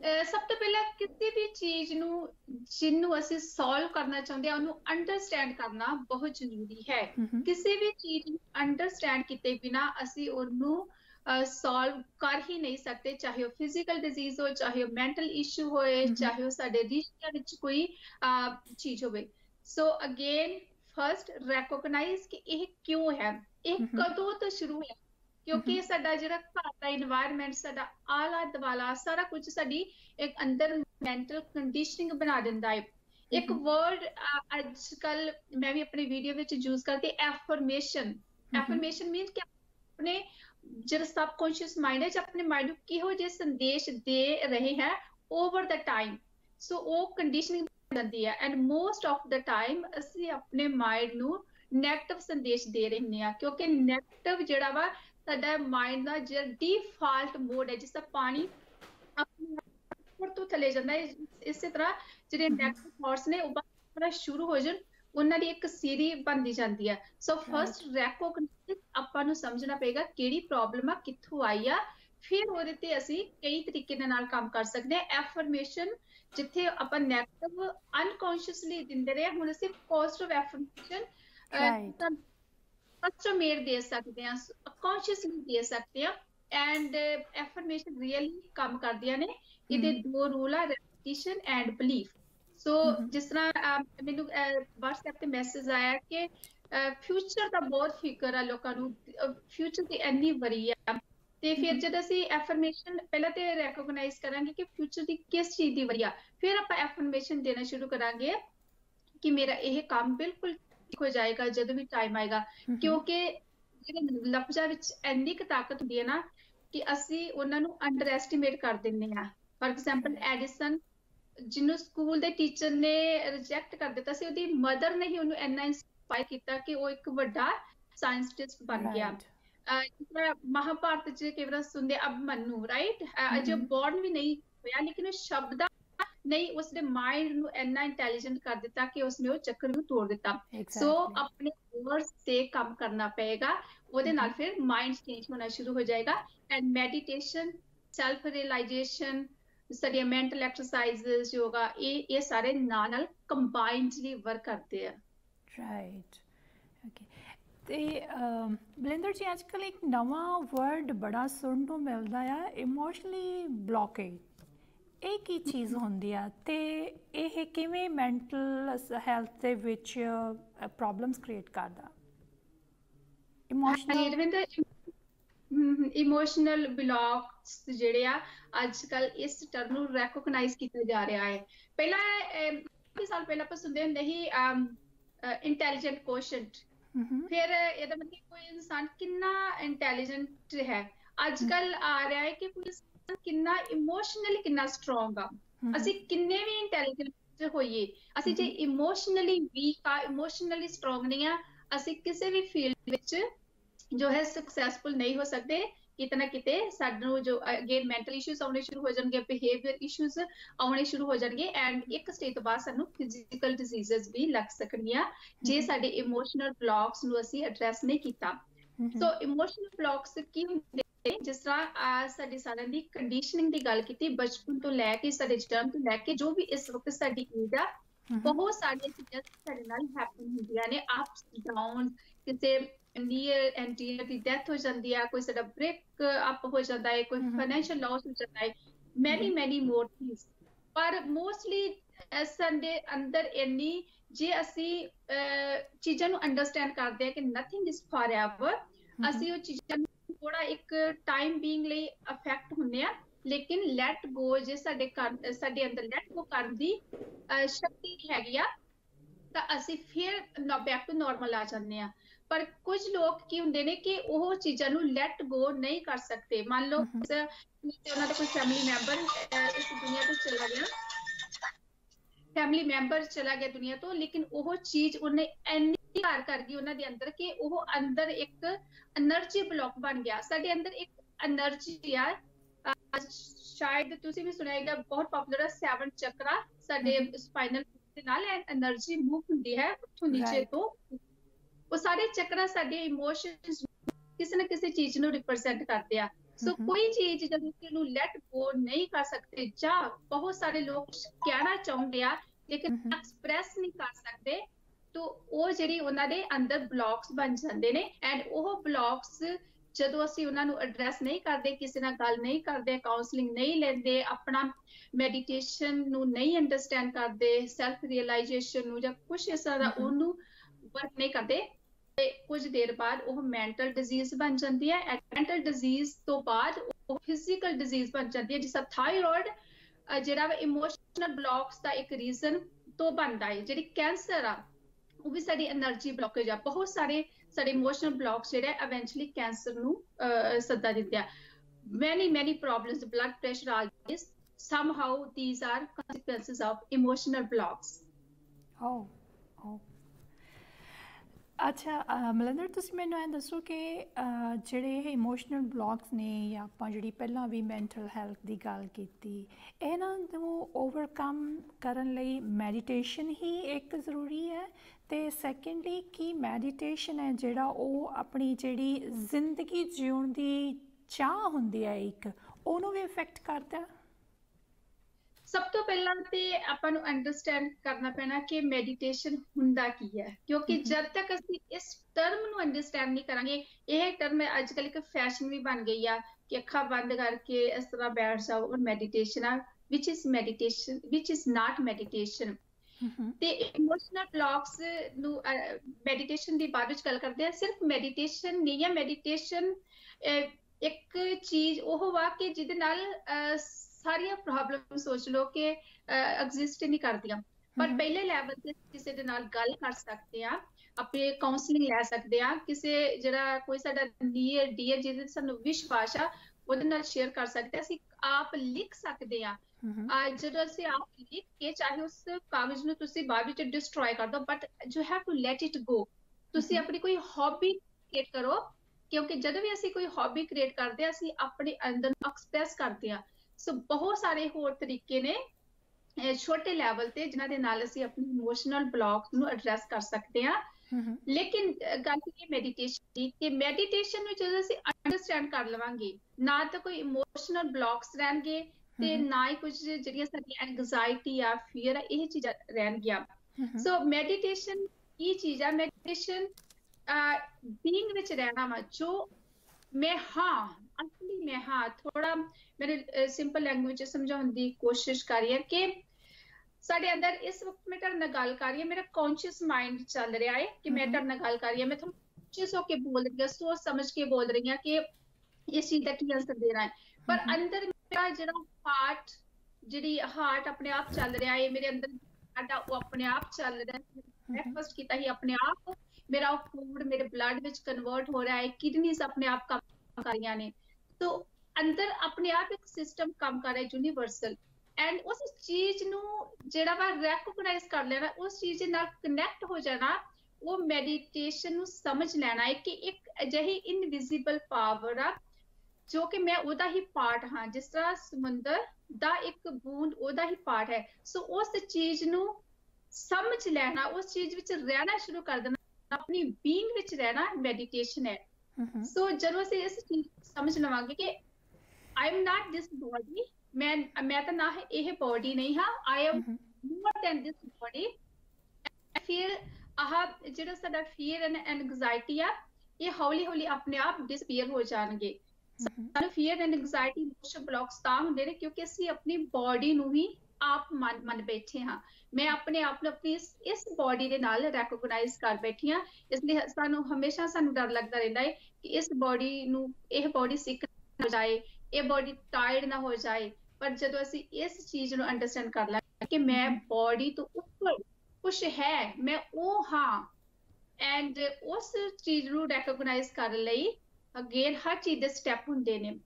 ਸਭ ਤੋਂ ਪਹਿਲਾਂ ਕਿਸੇ ਵੀ ਚੀਜ਼ ਨੂੰ ਜਿਹਨੂੰ ਅਸੀਂ ਸੋਲਵ ਕਰਨਾ ਚਾਹੁੰਦੇ ਆ ਉਹਨੂੰ ਅੰਡਰਸਟੈਂਡ ਕਰਨਾ ਬਹੁਤ ਜ਼ਰੂਰੀ ਹੈ। ਕਿਸੇ ਵੀ ਚੀਜ਼ ਨੂੰ ਅੰਡਰਸਟੈਂਡ ਕੀਤੇ ਬਿਨਾ ਅਸੀਂ ਉਹਨੂੰ ਸੋਲਵ ਕਰ ਹੀ ਨਹੀਂ ਸਕਦੇ ਚਾਹੇ ਉਹ ਫਿਜ਼ੀਕਲ ਡਿਜ਼ੀਜ਼ ਹੋ ਚਾਹੇ ਉਹ ਮੈਂਟਲ ਇਸ਼ੂ ਹੋਏ ਚਾਹੇ ਉਹ ਸਾਡੇ ਰਿਸ਼ਤਿਆਂ ਵਿੱਚ ਕੋਈ ਚੀਜ਼ ਹੋਵੇ। ਸੋ ਅਗੇਨ ਫਰਸਟ ਰੈਕੋਗਨਾਈਜ਼ ਕਿ ਇਹ ਕਿਉਂ ਹੈ? ਇਹ ਕਦੋਂ ਤੋਂ ਸ਼ੁਰੂ ਹੈ? ਕਿਉਂਕਿ ਸਾਡਾ ਜਿਹੜਾ ਘਰ ਦਾ এনवायरमेंट ਸਾਡਾ ਆਲਾ ਦਵਾਲਾ ਸਾਰਾ ਕੁਝ ਸਾਡੀ ਇੱਕ ਅੰਦਰ ਮੈਂਟਲ ਕੰਡੀਸ਼ਨਿੰਗ ਬਣਾ ਦਿੰਦਾ ਹੈ ਇੱਕ ਵਰਡ ਅੱਜ ਕੱਲ ਮੈਂ ਵੀ ਆਪਣੀ ਵੀਡੀਓ ਵਿੱਚ ਯੂਜ਼ ਕਰਦੀ ਐਫਰਮੇਸ਼ਨ ਐਫਰਮੇਸ਼ਨ ਮੀਨ ਕਿ ਆਪਣੇ ਜਿਹੜਾ ਸਬਕੌਂਸ਼ੀਅਸ ਮਾਈਂਡ ਹੈ ਆਪਣੇ ਮਾਈਂਡ ਨੂੰ ਕਿਹੋ ਜਿਹੇ ਸੰਦੇਸ਼ ਦੇ ਰਹੇ ਹੈ ਓਵਰ ਦਾ ਟਾਈਮ ਸੋ ਉਹ ਕੰਡੀਸ਼ਨਿੰਗ ਜਾਂਦੀ ਹੈ। And most of the time ਅਸੀਂ ਆਪਣੇ ਮਾਈਂਡ ਨੂੰ ਨੈਗੇਟਿਵ ਸੰਦੇਸ਼ ਦੇ ਰਹੇ ਹਾਂ। ਕਿਉਂਕਿ ਨੈਗੇਟਿਵ ਜਿਹੜਾ ਵਾ ਸਾਡਾ ਮਾਈਂਡ ਦਾ ਜਿਹੜਾ ਡਿਫਾਲਟ ਮੋਡ ਹੈ ਜਿਸ ਦਾ ਪਾਣੀ ਆਪਣੇ ਉੱਪਰ ਤੋਂ ਥੱਲੇ ਜਾਂਦਾ ਹੈ ਇਸੇ ਤਰ੍ਹਾਂ ਜਿਹੜੇ ਨੈਗੇਟਿਵ ਥਾਟਸ ਨੇ ਬਸ ਸ਼ੁਰੂ ਹੋ ਜਾਣ ਉਹਨਾਂ ਦੀ ਇੱਕ ਸੀਰੀ ਬਣਦੀ ਜਾਂਦੀ ਹੈ। ਸੋ ਫਰਸਟ ਰੈਕੋਗਨਾਈਜ਼ ਆਪਾਂ ਨੂੰ ਸਮਝਣਾ ਪਏਗਾ ਕਿਹੜੀ ਪ੍ਰੋਬਲਮ ਆ ਕਿੱਥੋਂ ਆਈ ਆ ਫਿਰ ਉਹਦੇ ਤੇ ਅਸੀਂ ਕਈ ਤਰੀਕੇ ਦੇ ਨਾਲ ਕੰਮ ਕਰ ਸਕਦੇ ਹਾਂ। ਐਫਰਮੇਸ਼ਨ ਜਿੱਥੇ ਆਪਾਂ ਨੈਗੇਟਿਵ ਅਨਕੌਂਸ਼ੀਅਸਲੀ ਦਿੰਦੇ ਰਹੇ ਹੁਣ ਅਸੀਂ ਪੋਜ਼ਿਟਿਵ ਐਫਰਮੇਸ਼ਨ ਕਸਟਮਰ ਦੇ ਸਕਦੇ ਹਾਂ ਕੌਨਸ਼ੀਅਸਲੀ ਦੇ ਸਕਦੇ ਹਾਂ ਐਂਡ ਐਫਰਮੇਸ਼ਨ ਰੀਅਲੀ ਕੰਮ ਕਰਦੀਆਂ ਨੇ ਇਹਦੇ ਦੋ ਰੂਲ ਆ ਰੈਪੀਟੀਸ਼ਨ ਐਂਡ ਬਲੀਫ ਸੋ ਜਿਸ ਤਰ੍ਹਾਂ ਮੈਨੂੰ WhatsApp ਤੇ ਮੈਸੇਜ ਆਇਆ ਕਿ ਫਿਊਚਰ ਦਾ ਬਹੁਤ ਫਿਕਰ ਆ ਲੋਕਾਂ ਨੂੰ ਫਿਊਚਰ ਦੀ ਇੰਨੀ ਵਰੀ ਆ। ਤੇ ਫਿਰ ਜਦ ਅਸੀਂ ਐਫਰਮੇਸ਼ਨ ਪਹਿਲਾਂ ਤੇ ਰੈਕੋਗਨਾਈਜ਼ ਕਰਾਂਗੇ ਕਿ ਫਿਊਚਰ ਦੀ ਕਿਸ ਚੀਜ਼ ਦੀ ਵਰੀ ਆ ਫਿਰ ਆਪਾਂ ਐਫਰਮੇਸ਼ਨ ਦੇਣਾ ਸ਼ੁਰੂ ਕਰਾਂਗੇ ਕਿ ਮੇਰਾ ਇਹ ਕੰਮ ਬਿਲਕੁਲ ਠੀਕ ਹੋ ਜਾਏਗਾ ਜਦੋਂ ਵੀ ਟਾਈਮ ਆਏਗਾ। ਕਿਉਂਕਿ ਜਿਹੜੇ ਲਫ਼ਜ਼ਾਂ ਵਿੱਚ ਇੰਨੀ ਕੁ ਤਾਕਤ ਹੁੰਦੀ ਹੈ ਨਾ ਕਿ ਅਸੀਂ ਉਹਨਾਂ ਨੂੰ ਅੰਡਰ ਐਸਟੀਮੇਟ ਕਰ ਦਿੰਦੇ ਆ ਫਾਰ ਐਗਜ਼ਾਮਪਲ ਐਡੀਸਨ ਜਿਹਨੂੰ ਸਕੂਲ ਦੇ ਟੀਚਰ ਨੇ ਰਿਜੈਕਟ ਕਰ ਦਿੱਤਾ ਸੀ ਉਹਦੀ ਮਦਰ ਨੇ ਹੀ ਉਹਨੂੰ ਇੰਨਾ ਇੰਸਪਾਇਰ ਕੀਤਾ ਕਿ ਉਹ ਇੱਕ ਵੱਡਾ ਸਾਇੰਟਿਸਟ ਬਣ ਗਿਆ। ਮਹਾਭਾਰਤ ਚ ਕਈ ਵਾਰ ਸੁਣਦੇ ਅਬ ਮੰਨੂ ਰਾਈਟ ਅਜੇ ਬੋਰਨ ਵੀ ਨਹੀਂ ਹੋਇਆ ਲੇਕਿਨ ਸ਼ਬਦਾਂ ਨਹੀਂ ਉਸਦੇ ਮਾਈਂਡ ਨੂੰ ਇੰਨਾ ਇੰਟੈਲੀਜੈਂਟ ਕਰ ਦਿੱਤਾ ਕਿ ਉਸਨੇ ਉਹ ਚੱਕਰ ਨੂੰ ਤੋੜ ਦਿੱਤਾ। ਸੋ ਆਪਣੇ ਵਰਡਸ ਤੇ ਕੰਮ ਕਰਨਾ ਪਏਗਾ। ਉਹਦੇ ਨਾਲ ਫਿਰ ਮਾਈਂਡ ਚੇਂਜ ਹੋਣਾ ਸ਼ੁਰੂ ਹੋ ਜਾਏਗਾ। ਐਂਡ ਮੈਡੀਟੇਸ਼ਨ ਸੈਲਫ ਰਿਅਲਾਈਜੇਸ਼ਨ ਸਾਡੀਆਂ ਮੈਂਟਲ ਐਕਸਰਸਾਈਜ਼ਸ ਯੋਗਾ ਇਹ ਇਹ ਸਾਰੇ ਨਾਲ ਨਾਲ ਕੰਬਾਈਨਡਲੀ ਵਰਕ ਕਰਦੇ ਆ। ਰਾਈਟ ਓਕੇ ਤੇ ਬਲਿੰਦਰ ਜੀ ਅੱਜਕੱਲ ਇੱਕ ਨਵਾਂ ਵਰਡ ਬੜਾ ਸੁਣਨ ਨੂੰ ਮਿਲਦਾ ਆ ਇਮੋਸ਼ਨਲੀ ਬਲੌਕੇਜ ਇਹ ਕੀ ਚੀਜ਼ ਹੁੰਦੀ ਆ? ਤੇ ਇਹ ਕਿਵੇਂ ਮੈਂਟਲ ਹੈਲਥ ਦੇ ਵਿੱਚ ਪ੍ਰੋਬਲਮਸ ਕ੍ਰੀਏਟ ਕਰਦਾ? ਇਮੋਸ਼ਨਲ ਇਮੋਸ਼ਨਲ ਬਲੌਕਸ ਜਿਹੜੇ ਆ ਅੱਜ ਕੱਲ ਇਸ ਟਰਮ ਨੂੰ ਰੈਕੋਗਨਾਈਜ਼ ਕੀਤਾ ਜਾ ਰਿਹਾ ਹੈ। ਪਹਿਲਾਂ ਕਾਫੀ ਸਾਲ ਪਹਿਲਾਂ ਆਪਾਂ ਸੁਣਦੇ ਹੁੰਦੇ ਸੀ ਇੰਟੈਲੀਜੈਂਟ ਕੋਸ਼ੈਂਟ ਫਿਰ ਇਹਦਾ ਮਤਲਬ ਕੋਈ ਇਨਸਾਨ ਕਿੰਨਾ ਇੰਟੈਲੀਜੈਂਟ ਹੈ? ਅੱਜ ਕੱਲ ਆ ਰਿਹਾ ਹੈ ਕਿ ਕੋਈ ਕਿੰਨਾ ਇਮੋਸ਼ਨਲੀ ਕਿੰਨਾ ਸਟਰੋਂਗ ਆ। ਅਸੀਂ ਕਿੰਨੇ ਵੀ ਇੰਟੈਲੀਜੈਂਟ ਹੋਈਏ ਅਸੀਂ ਜੇ ਇਮੋਸ਼ਨਲੀ ਵੀਕ ਆ ਇਮੋਸ਼ਨਲੀ ਸਟਰੋਂਗ ਨਹੀਂ ਆ ਅਸੀਂ ਕਿਸੇ ਵੀ ਫੀਲਡ ਵਿੱਚ ਜੋ ਹੈ ਸਕਸੈਸਫੁਲ ਨਹੀਂ ਹੋ ਸਕਦੇ। ਕਿਤੇ ਨਾ ਕਿਤੇ ਸਾਨੂੰ ਜੋ ਅਗੇਨ ਮੈਂਟਲ ਇਸ਼ੂਜ਼ ਆਉਣੇ ਸ਼ੁਰੂ ਹੋ ਜਾਣਗੇ ਬਿਹੇਵੀਅਰ ਇਸ਼ੂਜ਼ ਆਉਣੇ ਸ਼ੁਰੂ ਹੋ ਜਾਣਗੇ ਐਂਡ ਇੱਕ ਸਟੇਜ ਤੋਂ ਬਾਅਦ ਸਾਨੂੰ ਫਿਜ਼ੀਕਲ ਡਿਜ਼ੀਜ਼ਸ ਵੀ ਲੱਗ ਸਕਣਗੀਆਂ ਜੇ ਸਾਡੇ ਇਮੋਸ਼ਨਲ ਬਲੌਕਸ ਨੂੰ ਅਸੀਂ ਐਡਰੈਸ ਨਹੀਂ ਕੀਤਾ। ਸੋ ਇਮੋਸ਼ਨਲ ਬਲੌਕਸ ਕੀ ਹੁੰਦੇ ਜਿਸ ਤਰ੍ਹਾਂ ਸਾਡੀ ਸਾਰਿਆਂ ਦੀ ਕੰਡੀਸ਼ਨਿੰਗ ਦੀ ਗੱਲ ਕੀਤੀ ਬਚਪਨ ਤੋਂ ਲੈ ਕੇ ਸਾਡੇ ਜਨਮ ਤੋਂ ਲੈ ਕੇ ਜੋ ਵੀ ਇਸ ਵਕਤ ਸਾਡੀ ਏਜ ਆ ਬਹੁਤ ਸਾਰੀਆਂ ਚੀਜ਼ਾਂ ਸਾਡੇ ਨਾਲ ਹੈਪਨ ਹੁੰਦੀਆਂ ਨੇ ਅਪਸ ਡਾਊਨ ਕਿਸੇ ਨੀਅਰ ਐਂਡ ਡੀਅਰ ਦੀ ਡੈਥ ਹੋ ਜਾਂਦੀ ਹੈ ਕੋਈ ਸਾਡਾ ਬ੍ਰੇਕ ਅਪ ਹੋ ਜਾਂਦਾ ਹੈ ਕੋਈ ਫਾਈਨੈਂਸ਼ੀਅਲ ਲਾਸ ਹੋ ਜਾਂਦਾ ਹੈ ਮੈਨੀ ਮੈਨੀ ਮੋਰ ਥਿੰਗਸ ਪਰ ਮੋਸਟਲੀ ਸੰਡੇ ਅੰਦਰ ਇੰਨੀ ਜੇ ਅਸੀਂ ਚੀਜ਼ਾਂ ਨੂੰ ਅੰਡਰਸਟੈਂਡ ਕਰਦੇ ਹਾਂ ਕਿ ਨਥਿੰਗ ਇਜ਼ ਫੋਰਐਵਰ ਅਸੀਂ ਉਹ ਚੀਜ਼ਾਂ ਨੂੰ ਥੋੜਾ ਇੱਕ ਟਾਈਮ ਬੀਇੰਗ ਲਈ ਅਫੈਕਟ ਹੁੰਨੇ ਆ ਲੇਕਿਨ ਲੈਟ ਗੋ ਜੇ ਸਾਡੇ ਸਾਡੇ ਅੰਦਰ ਲੈਟ ਗੋ ਕਰਨ ਦੀ ਸ਼ਕਤੀ ਹੈਗੀ ਆ ਤਾਂ ਅਸੀਂ ਫਿਰ ਬੈਕ ਟੂ ਨਾਰਮਲ ਆ ਜਾਂਦੇ ਆ। ਪਰ ਕੁਝ ਲੋਕ ਕੀ ਹੁੰਦੇ ਨੇ ਕਿ ਉਹ ਚੀਜ਼ਾਂ ਨੂੰ ਲੈਟ ਗੋ ਨਹੀਂ ਕਰ ਸਕਦੇ। ਮੰਨ ਲਓ ਉਹਨਾਂ ਦਾ ਕੋਈ ਫੈਮਿਲੀ ਮੈਂਬਰ ਇਸ ਦੁਨੀਆ ਤੋਂ ਚਲਾ ਗਿਆ। ਫੈਮਿਲੀ ਮੈਂਬਰ ਚਲਾ ਗਿਆ ਦੁਨੀਆ ਤੋਂ ਲੇਕਿਨ ਉਹ ਚੀਜ਼ ਉਹਨੇ ਇੰਨੀ ਘਰ ਕਰ ਗਈ ਉਹਨਾਂ ਦੇ ਅੰਦਰ ਕਿ ਉਹ ਅੰਦਰ ਇੱਕ એનર્ਜੀ ਬਲੌਕ ਬਣ ਗਿਆ। ਸਾਡੇ ਅੰਦਰ ਇੱਕ એનર્ਜੀ ਆ। ਸ਼ਾਇਦ ਤੁਸੀਂ ਵੀ ਸੁਣਿਆਗਾ ਬਹੁਤ ਪਪੂਲਰ ਹੈ ਸੈਵਨ ਚੱਕਰਾ। ਸਾਡੇ ਸਪਾਈਨਲ ਦੇ ਨਾਲ એનર્ਜੀ ਮੂਵ ਹੁੰਦੀ ਹੈ ਉੱਥੋਂ ਨੀਚੇ ਤੋਂ। ਉਹ ਸਾਰੇ ਚੱਕਰਾ ਸਾਡੇ ਇਮੋਸ਼ਨਸ ਕਿਸੇ ਨਾ ਕਿਸੇ ਚੀਜ਼ ਨੂੰ ਰਿਪਰੈਜ਼ੈਂਟ ਕਰਦੇ ਆ। ਸੋ ਕੋਈ ਚੀਜ਼ ਜਦੋਂ ਕਿ ਨੂੰ ਲੈਟ ਗੋ ਨਹੀਂ ਕਰ ਸਕਦੇ ਜਾਂ ਬਹੁਤ ਸਾਰੇ ਲੋਕ ਕਹਿਣਾ ਚਾਹੁੰਦੇ ਆ ਲੇਕਿਨ ਐਕਸਪ੍ਰੈਸ ਨਹੀਂ ਕਰ ਸਕਦੇ। ਤੋ ਉਹ ਜਿਹੜੀ ਉਹਨਾਂ ਦੇ ਅੰਦਰ ਬਲੌਕਸ ਬਣ ਜਾਂਦੇ ਨੇ ਐਂਡ ਉਹ ਬਲੌਕਸ ਜਦੋਂ ਅਸੀਂ ਉਹਨਾਂ ਨੂੰ ਐਡਰੈਸ ਨਹੀਂ ਕਰਦੇ ਕਿਸੇ ਨਾਲ ਗੱਲ ਨਹੀਂ ਕਰਦੇ ਕਾਉਂਸਲਿੰਗ ਨਹੀਂ ਲੈਂਦੇ ਆਪਣਾ ਮੈਡੀਟੇਸ਼ਨ ਨੂੰ ਨਹੀਂ ਅੰਡਰਸਟੈਂਡ ਕਰਦੇ ਸੈਲਫ ਰੀਅਲਾਈਜੇਸ਼ਨ ਨੂੰ ਜਾਂ ਕੁਝ ਇਸ ਤਰ੍ਹਾਂ ਦਾ ਉਹਨੂੰ ਵਰਕ ਨਹੀਂ ਕਰਦੇ ਤੇ ਕੁਝ ਦੇਰ ਬਾਅਦ ਉਹ ਮੈਂਟਲ ਡਿਜ਼ੀਜ਼ ਬਣ ਜਾਂਦੀ ਹੈ ਮੈਂਟਲ ਡਿਜ਼ੀਜ਼ ਤੋਂ ਬਾਅਦ ਉਹ ਫਿਜ਼ੀਕਲ ਡਿਜ਼ੀਜ਼ ਬਣ ਜਾਂਦੀ ਹੈ ਜਿਸ ਥਾਇਰੋਇਡ ਜਿਹੜਾ ਇਮੋਸ਼ਨਲ ਬਲੌਕਸ ਦਾ ਇੱਕ ਰੀਜ਼ਨ ਤੋਂ ਬਣਦਾ ਹੈ ਜਿਹੜੀ ਕੈਂਸਰ ਆ ਉਹ ਵੀ ਸਾਡੀ એનર્ਜੀ ਬਲੋਕੇਜ ਆ। ਬਹੁਤ ਸਾਰੇ ਸਾਡੇ ਇਮੋਸ਼ਨਲ ਬਲੌਕਸ ਜਿਹੜਾ ਇਵੈਂਚੁਅਲੀ ਕੈਂਸਰ ਨੂੰ ਸੱਦਾ ਦਿੰਦੇ ਆ। Many many problems, blood pressure all this somehow these are consequences of emotional blocks. Oh oh. ਅੱਛਾ ਮਲਿੰਦਰ ਤੁਸੀਂ ਮੈਨੂੰ ਇਹ ਦੱਸੋ ਕਿ ਜਿਹੜੇ ਇਹ ਇਮੋਸ਼ਨਲ ਬਲੌਕਸ ਨੇ ਜਾਂ ਆਪਾਂ ਜਿਹੜੀ ਪਹਿਲਾਂ ਵੀ ਮੈਂਟਲ ਹੈਲਥ ਦੀ ਗੱਲ ਕੀਤੀ, ਇਹਨਾਂ ਨੂੰ ਓਵਰਕਮ ਕਰਨ ਲਈ ਮੈਡੀਟੇਸ਼ਨ ਹੀ ਇੱਕ ਜ਼ਰੂਰੀ ਹੈ ਤੇ ਸੈਕੰਡਲੀ ਕੀ ਮੈਡੀਟੇਸ਼ਨ ਹੈ ਜਿਹੜਾ ਉਹ ਆਪਣੀ ਜਿਹੜੀ ਜ਼ਿੰਦਗੀ ਜਿਉਣ ਦੀ ਚਾਹ ਹੁੰਦੀ ਹੈ ਇੱਕ ਉਹਨੂੰ ਵੀ ਇਫੈਕਟ ਕਰਦਾ? ਸਭ ਤੋਂ ਪਹਿਲਾਂ ਤੇ ਆਪਾਂ ਨੂੰ ਅੰਡਰਸਟੈਂਡ ਕਰਨਾ ਪੈਣਾ ਕਿ ਮੈਡੀਟੇਸ਼ਨ ਹੁੰਦਾ ਕੀ ਹੈ ਕਿਉਂਕਿ ਜਦ ਤੱਕ ਅਸੀਂ ਇਸ ਟਰਮ ਨੂੰ ਅੰਡਰਸਟੈਂਡ ਨਹੀਂ ਕਰਾਂਗੇ ਇਹ ਟਰਮ ਅੱਜ ਕੱਲ ਇੱਕ ਫੈਸ਼ਨ ਵੀ ਬਣ ਗਈ ਆ ਕਿ ਅੱਖਾਂ ਬੰਦ ਕਰਕੇ ਇਸ ਤਰ੍ਹਾਂ ਬੈਠ ਜਾਓ ਔਰ ਮੈਡੀਟੇਸ਼ਨ ਆ which is meditation which is not meditation ਤੇ ਇਮੋਸ਼ਨਲ ਬਲੌਕਸ ਨੂੰ ਮੈਡੀਟੇਸ਼ਨ ਦੀ ਬਾਅਦ ਵਿੱਚ ਗੱਲ ਕਰਦੇ ਆ ਸਿਰਫ ਮੈਡੀਟੇਸ਼ਨ ਨਹੀਂ ਹੈ ਮੈਡੀਟੇਸ਼ਨ ਇੱਕ ਚੀਜ਼ ਉਹ ਵਾ ਕਿ ਜਿਹਦੇ ਨਾਲ ਸਾਰੀਆਂ ਪ੍ਰੋਬਲਮ ਸੋਚ ਲਓ ਕਿ ਐਗਜ਼ਿਸਟ ਨਹੀਂ ਕਰਦੀਆਂ। ਪਰ। ਪਹਿਲੇ ਲੈਵਲ ਤੇ ਕਿਸੇ ਦੇ ਨਾਲ ਗੱਲ ਕਰ ਸਕਦੇ ਆ ਆਪਣੇ ਕਾਉਂਸਲਿੰਗ ਲੈ ਸਕਦੇ ਆ ਕਿਸੇ ਜਿਹੜਾ ਕੋਈ ਸਾਡਾ ਨੀਅਰ ਡੀਅਰ ਜਿਹਦੇ ਸਾਨੂੰ ਵਿਸ਼ਵਾਸ ਆ ਉਹਦੇ ਨਾਲ ਸ਼ੇਅਰ ਕਰ ਸਕਦੇ ਆ ਅਸੀਂ ਆਪ ਲਿਖ ਸਕਦੇ ਆ ਜਦੋਂ ਅਸੀਂ ਆਪ ਲਿਖ ਕੇ ਚਾਹੇ ਉਸ ਕਾਗਜ਼ ਨੂੰ ਤੁਸੀਂ ਬਾਅਦ ਵਿੱਚ ਡਿਸਟਰੋਏ ਕਰ ਦਿਓ but you have to let it go ਤੁਸੀਂ. ਆਪਣੀ ਕੋਈ ਹੌਬੀ ਕ੍ਰੀਏਟ ਕਰੋ ਕਿਉਂਕਿ ਜਦੋਂ ਵੀ ਅਸੀਂ ਕੋਈ ਹੌਬੀ ਕ੍ਰੀਏਟ ਕਰਦੇ ਆ ਅਸੀਂ ਆਪਣੇ ਅੰਦਰ ਨੂੰ ਐਕਸਪ੍ਰੈਸ ਕਰਦੇ ਆ ਸੋ ਬਹੁਤ ਸਾਰੇ ਹੋਰ ਤਰੀਕੇ ਨੇ ਇਹ ਛੋਟੇ ਲੈਵਲ ਤੇ ਜਿਨ੍ਹਾਂ ਦੇ ਨਾਲ ਅਸੀਂ ਆਪਣੀ ਇਮੋਸ਼ਨਲ ਬਲੌਕਸ ਨੂੰ ਐਡਰੈਸ ਕਰ ਸਕਦੇ ਆ ਹਮ ਲੇਕਿਨ ਗੱਲ ਕੀ ਮੈਡੀਟੇਸ਼ਨ ਦੀ ਕਿ ਮੈਡੀਟੇਸ਼ਨ ਨੂੰ ਜਦੋਂ ਅਸੀਂ ਅੰਡਰਸਟੈਂਡ ਕਰ ਲਵਾਂਗੇ ਨਾ ਤਾਂ ਕੋਈ ਇਮੋਸ਼ਨਲ ਬਲੌਕਸ ਰਹਿਣਗੇ ਤੇ। ਨਾ ਹੀ ਕੁਝ ਜਿਹੜੀਆਂ ਸਾਡੀਆਂ ਐਂਗਜ਼ਾਇਟੀ ਆ ਫੀਅਰ ਆ ਇਹ ਚੀਜ਼ਾਂ ਰਹਿਣਗੀਆਂ ਹਮ ਸੋ ਮੈਡੀਟੇਸ਼ਨ ਕੀ ਚੀਜ਼ ਆ ਮੈਡੀਟੇਸ਼ਨ ਬੀਇੰਗ ਵਿੱਚ ਰਹਿਣਾ ਵਾ ਜੋ ਮੈਂ ਹਾਂ ਅਸਲੀ ਮੈਂ ਹਾਂ ਥੋੜਾ ਮੇਰੇ ਸਿੰਪਲ ਲੈਂਗੁਏਜ ਚ ਸਮਝਾਉਣ ਦੀ ਕੋਸ਼ਿਸ਼ ਕਰੀ ਹੈ ਕਿ ਸਾਡੇ ਅੰਦਰ ਇਸ ਵਕਤ ਮੈਂ ਤੁਹਾਡੇ ਨਾਲ ਗੱਲ ਕਰ ਰਹੀ ਹਾਂ ਮੇਰਾ ਕੌਨਸ਼ੀਅਸ ਮਾਈਂਡ ਚੱਲ ਰਿਹਾ ਹੈ ਕਿ ਮੈਂ। ਤੁਹਾਡੇ ਨਾਲ ਗੱਲ ਕਰ ਰਹੀ ਹਾਂ ਮੈਂ ਤੁਹਾਨੂੰ ਕੌਨਸ਼ੀਅਸ ਹੋ ਕੇ ਬੋਲ ਰਹੀ ਹਾਂ ਸੋਚ ਸਮਝ ਕੇ ਬੋਲ ਰਹੀ ਹਾਂ ਕਿ ਇਸ ਚੀਜ਼ ਦਾ ਕੀ ਆਨਸਰ ਦੇਣਾ ਹੈ ਪਰ। ਅੰਦਰ ਮੇਰਾ ਜਿਹੜਾ ਹਾਰਟ ਜਿਹੜੀ ਹਾਰਟ ਆਪਣੇ ਆਪ ਚੱਲ ਰਿਹਾ ਹੈ ਮੇਰੇ ਅੰਦਰ ਸਾਡਾ ਉਹ ਆਪਣੇ ਆਪ ਚੱਲ ਰਿਹਾ ਹੈ। ਬ੍ਰੇਕਫਾਸਟ ਕੀਤਾ ਹੀ ਆਪਣੇ ਆਪ ਮੇਰਾ ਉਹ ਫੂਡ ਮੇਰੇ ਬਲੱਡ ਵਿੱਚ ਕਨਵਰਟ ਹੋ ਰਿਹਾ ਹੈ ਕਿਡਨੀਜ਼ ਆਪਣੇ ਆਪ ਕੰਮ ਕਰ ਰਹੀਆਂ ਨੇ। ਸੋ ਅੰਦਰ ਆਪਣੇ ਆਪ ਇੱਕ ਸਿਸਟਮ ਕੰਮ ਕਰ ਰਿਹਾ ਹੈ ਯੂਨੀਵਰਸਲ ਐਂਡ ਉਸ ਚੀਜ਼ ਨੂੰ ਜਿਹੜਾ ਵਾ ਰੈਕੋਗਨਾਈਜ਼ ਕਰ ਲੈਣਾ ਉਸ ਚੀਜ਼ ਦੇ ਨਾਲ ਕਨੈਕਟ ਹੋ ਜਾਣਾ ਉਹ ਮੈਡੀਟੇਸ਼ਨ ਨੂੰ ਸਮਝ ਲੈਣਾ ਹੈ ਕਿ ਇੱਕ ਅਜਿਹੀ ਇਨਵਿਜ਼ੀਬਲ ਪਾਵਰ ਆ ਜੋ ਕਿ ਮੈਂ ਉਹਦਾ ਹੀ ਪਾਰਟ ਹਾਂ ਜਿਸ ਤਰ੍ਹਾਂ ਸਮੁੰਦਰ ਦਾ ਇੱਕ ਬੂੰਦ ਉਹਦਾ ਹੀ ਪਾਰਟ ਹੈ। ਸੋ ਉਸ ਚੀਜ਼ ਨੂੰ ਸਮਝ ਲੈਣਾ ਉਸ ਚੀਜ਼ ਵਿੱਚ ਰਹਿਣਾ ਸ਼ੁਰੂ ਕਰ ਦੇਣਾ ਆਪਣੀ ਬੀਇੰਗ ਵਿੱਚ ਰਹਿਣਾ ਮੈਡੀਟੇਸ਼ਨ ਹੈ। ਸੋ ਜਦੋਂ ਅਸੀਂ ਇਸ ਚੀਜ਼ ਨੂੰ ਸਮਝ ਲਵਾਂਗੇ ਕਿ ਆਈ ਐਮ ਨਾਟ ਦਿਸ ਬੋਡੀ ਮੈਂ ਮੈਂ ਤਾਂ ਨਾ ਇਹ ਬੋਡੀ ਨਹੀਂ ਹਾਂ I am more than this body ਫਿਰ ਆਹ ਜਿਹੜਾ ਸਾਡਾ ਫੀਅਰ ਐਂਡ ਐਂਗਜ਼ਾਇਟੀ ਆ ਇਹ ਹੌਲੀ ਹੌਲੀ ਆਪਣੇ ਆਪ ਡਿਸਪੀਅਰ ਹੋ ਜਾਣਗੇ। ਸਾਨੂੰ fear and anxiety emotion blocks ਤਾਂ ਹੁੰਦੇ ਨੇ ਕਿਉਂਕਿ ਅਸੀਂ ਆਪਣੀ ਬਾਡੀ ਨੂੰ ਹੀ ਆਪ ਮੰਨ ਮੰਨ ਬੈਠੇ ਹਾਂ। ਮੈਂ ਆਪਣੇ ਆਪ ਨੂੰ ਆਪਣੀ ਇਸ ਇਸ ਬਾਡੀ ਦੇ ਨਾਲ ਰੈਕੋਗਨਾਈਜ਼ ਕਰ ਬੈਠੀ ਹਾਂ। ਇਸ ਲਈ ਸਾਨੂੰ ਹਮੇਸ਼ਾ ਸਾਨੂੰ ਡਰ ਲੱਗਦਾ ਰਹਿੰਦਾ ਹੈ ਕਿ ਇਸ ਬਾਡੀ ਨੂੰ ਇਹ ਬਾਡੀ ਸਿੱਕ ਨਾ ਹੋ ਜਾਏ ਇਹ ਬਾਡੀ ਟਾਇਰਡ ਨਾ ਹੋ ਜਾਏ। ਪਰ ਜਦੋਂ ਅਸੀਂ ਇਸ ਚੀਜ਼ ਨੂੰ ਅੰਡਰਸਟੈਂਡ ਕਰ ਲਾਂਗੇ ਕਿ ਮੈਂ ਬਾਡੀ ਤੋਂ ਉੱਪਰ ਕੁਝ ਹੈ ਮੈਂ ਉਹ ਹਾਂ। ਐਂਡ ਉਸ ਚੀਜ਼ ਨੂੰ ਰੈਕੋਗਨਾਈਜ਼ ਕਰਨ ਲਈ ਅਗੇਨ ਹਰ ਚੀਜ਼ ਦੇ ਸਟੈਪ ਹੁੰਦੇ ਨੇ।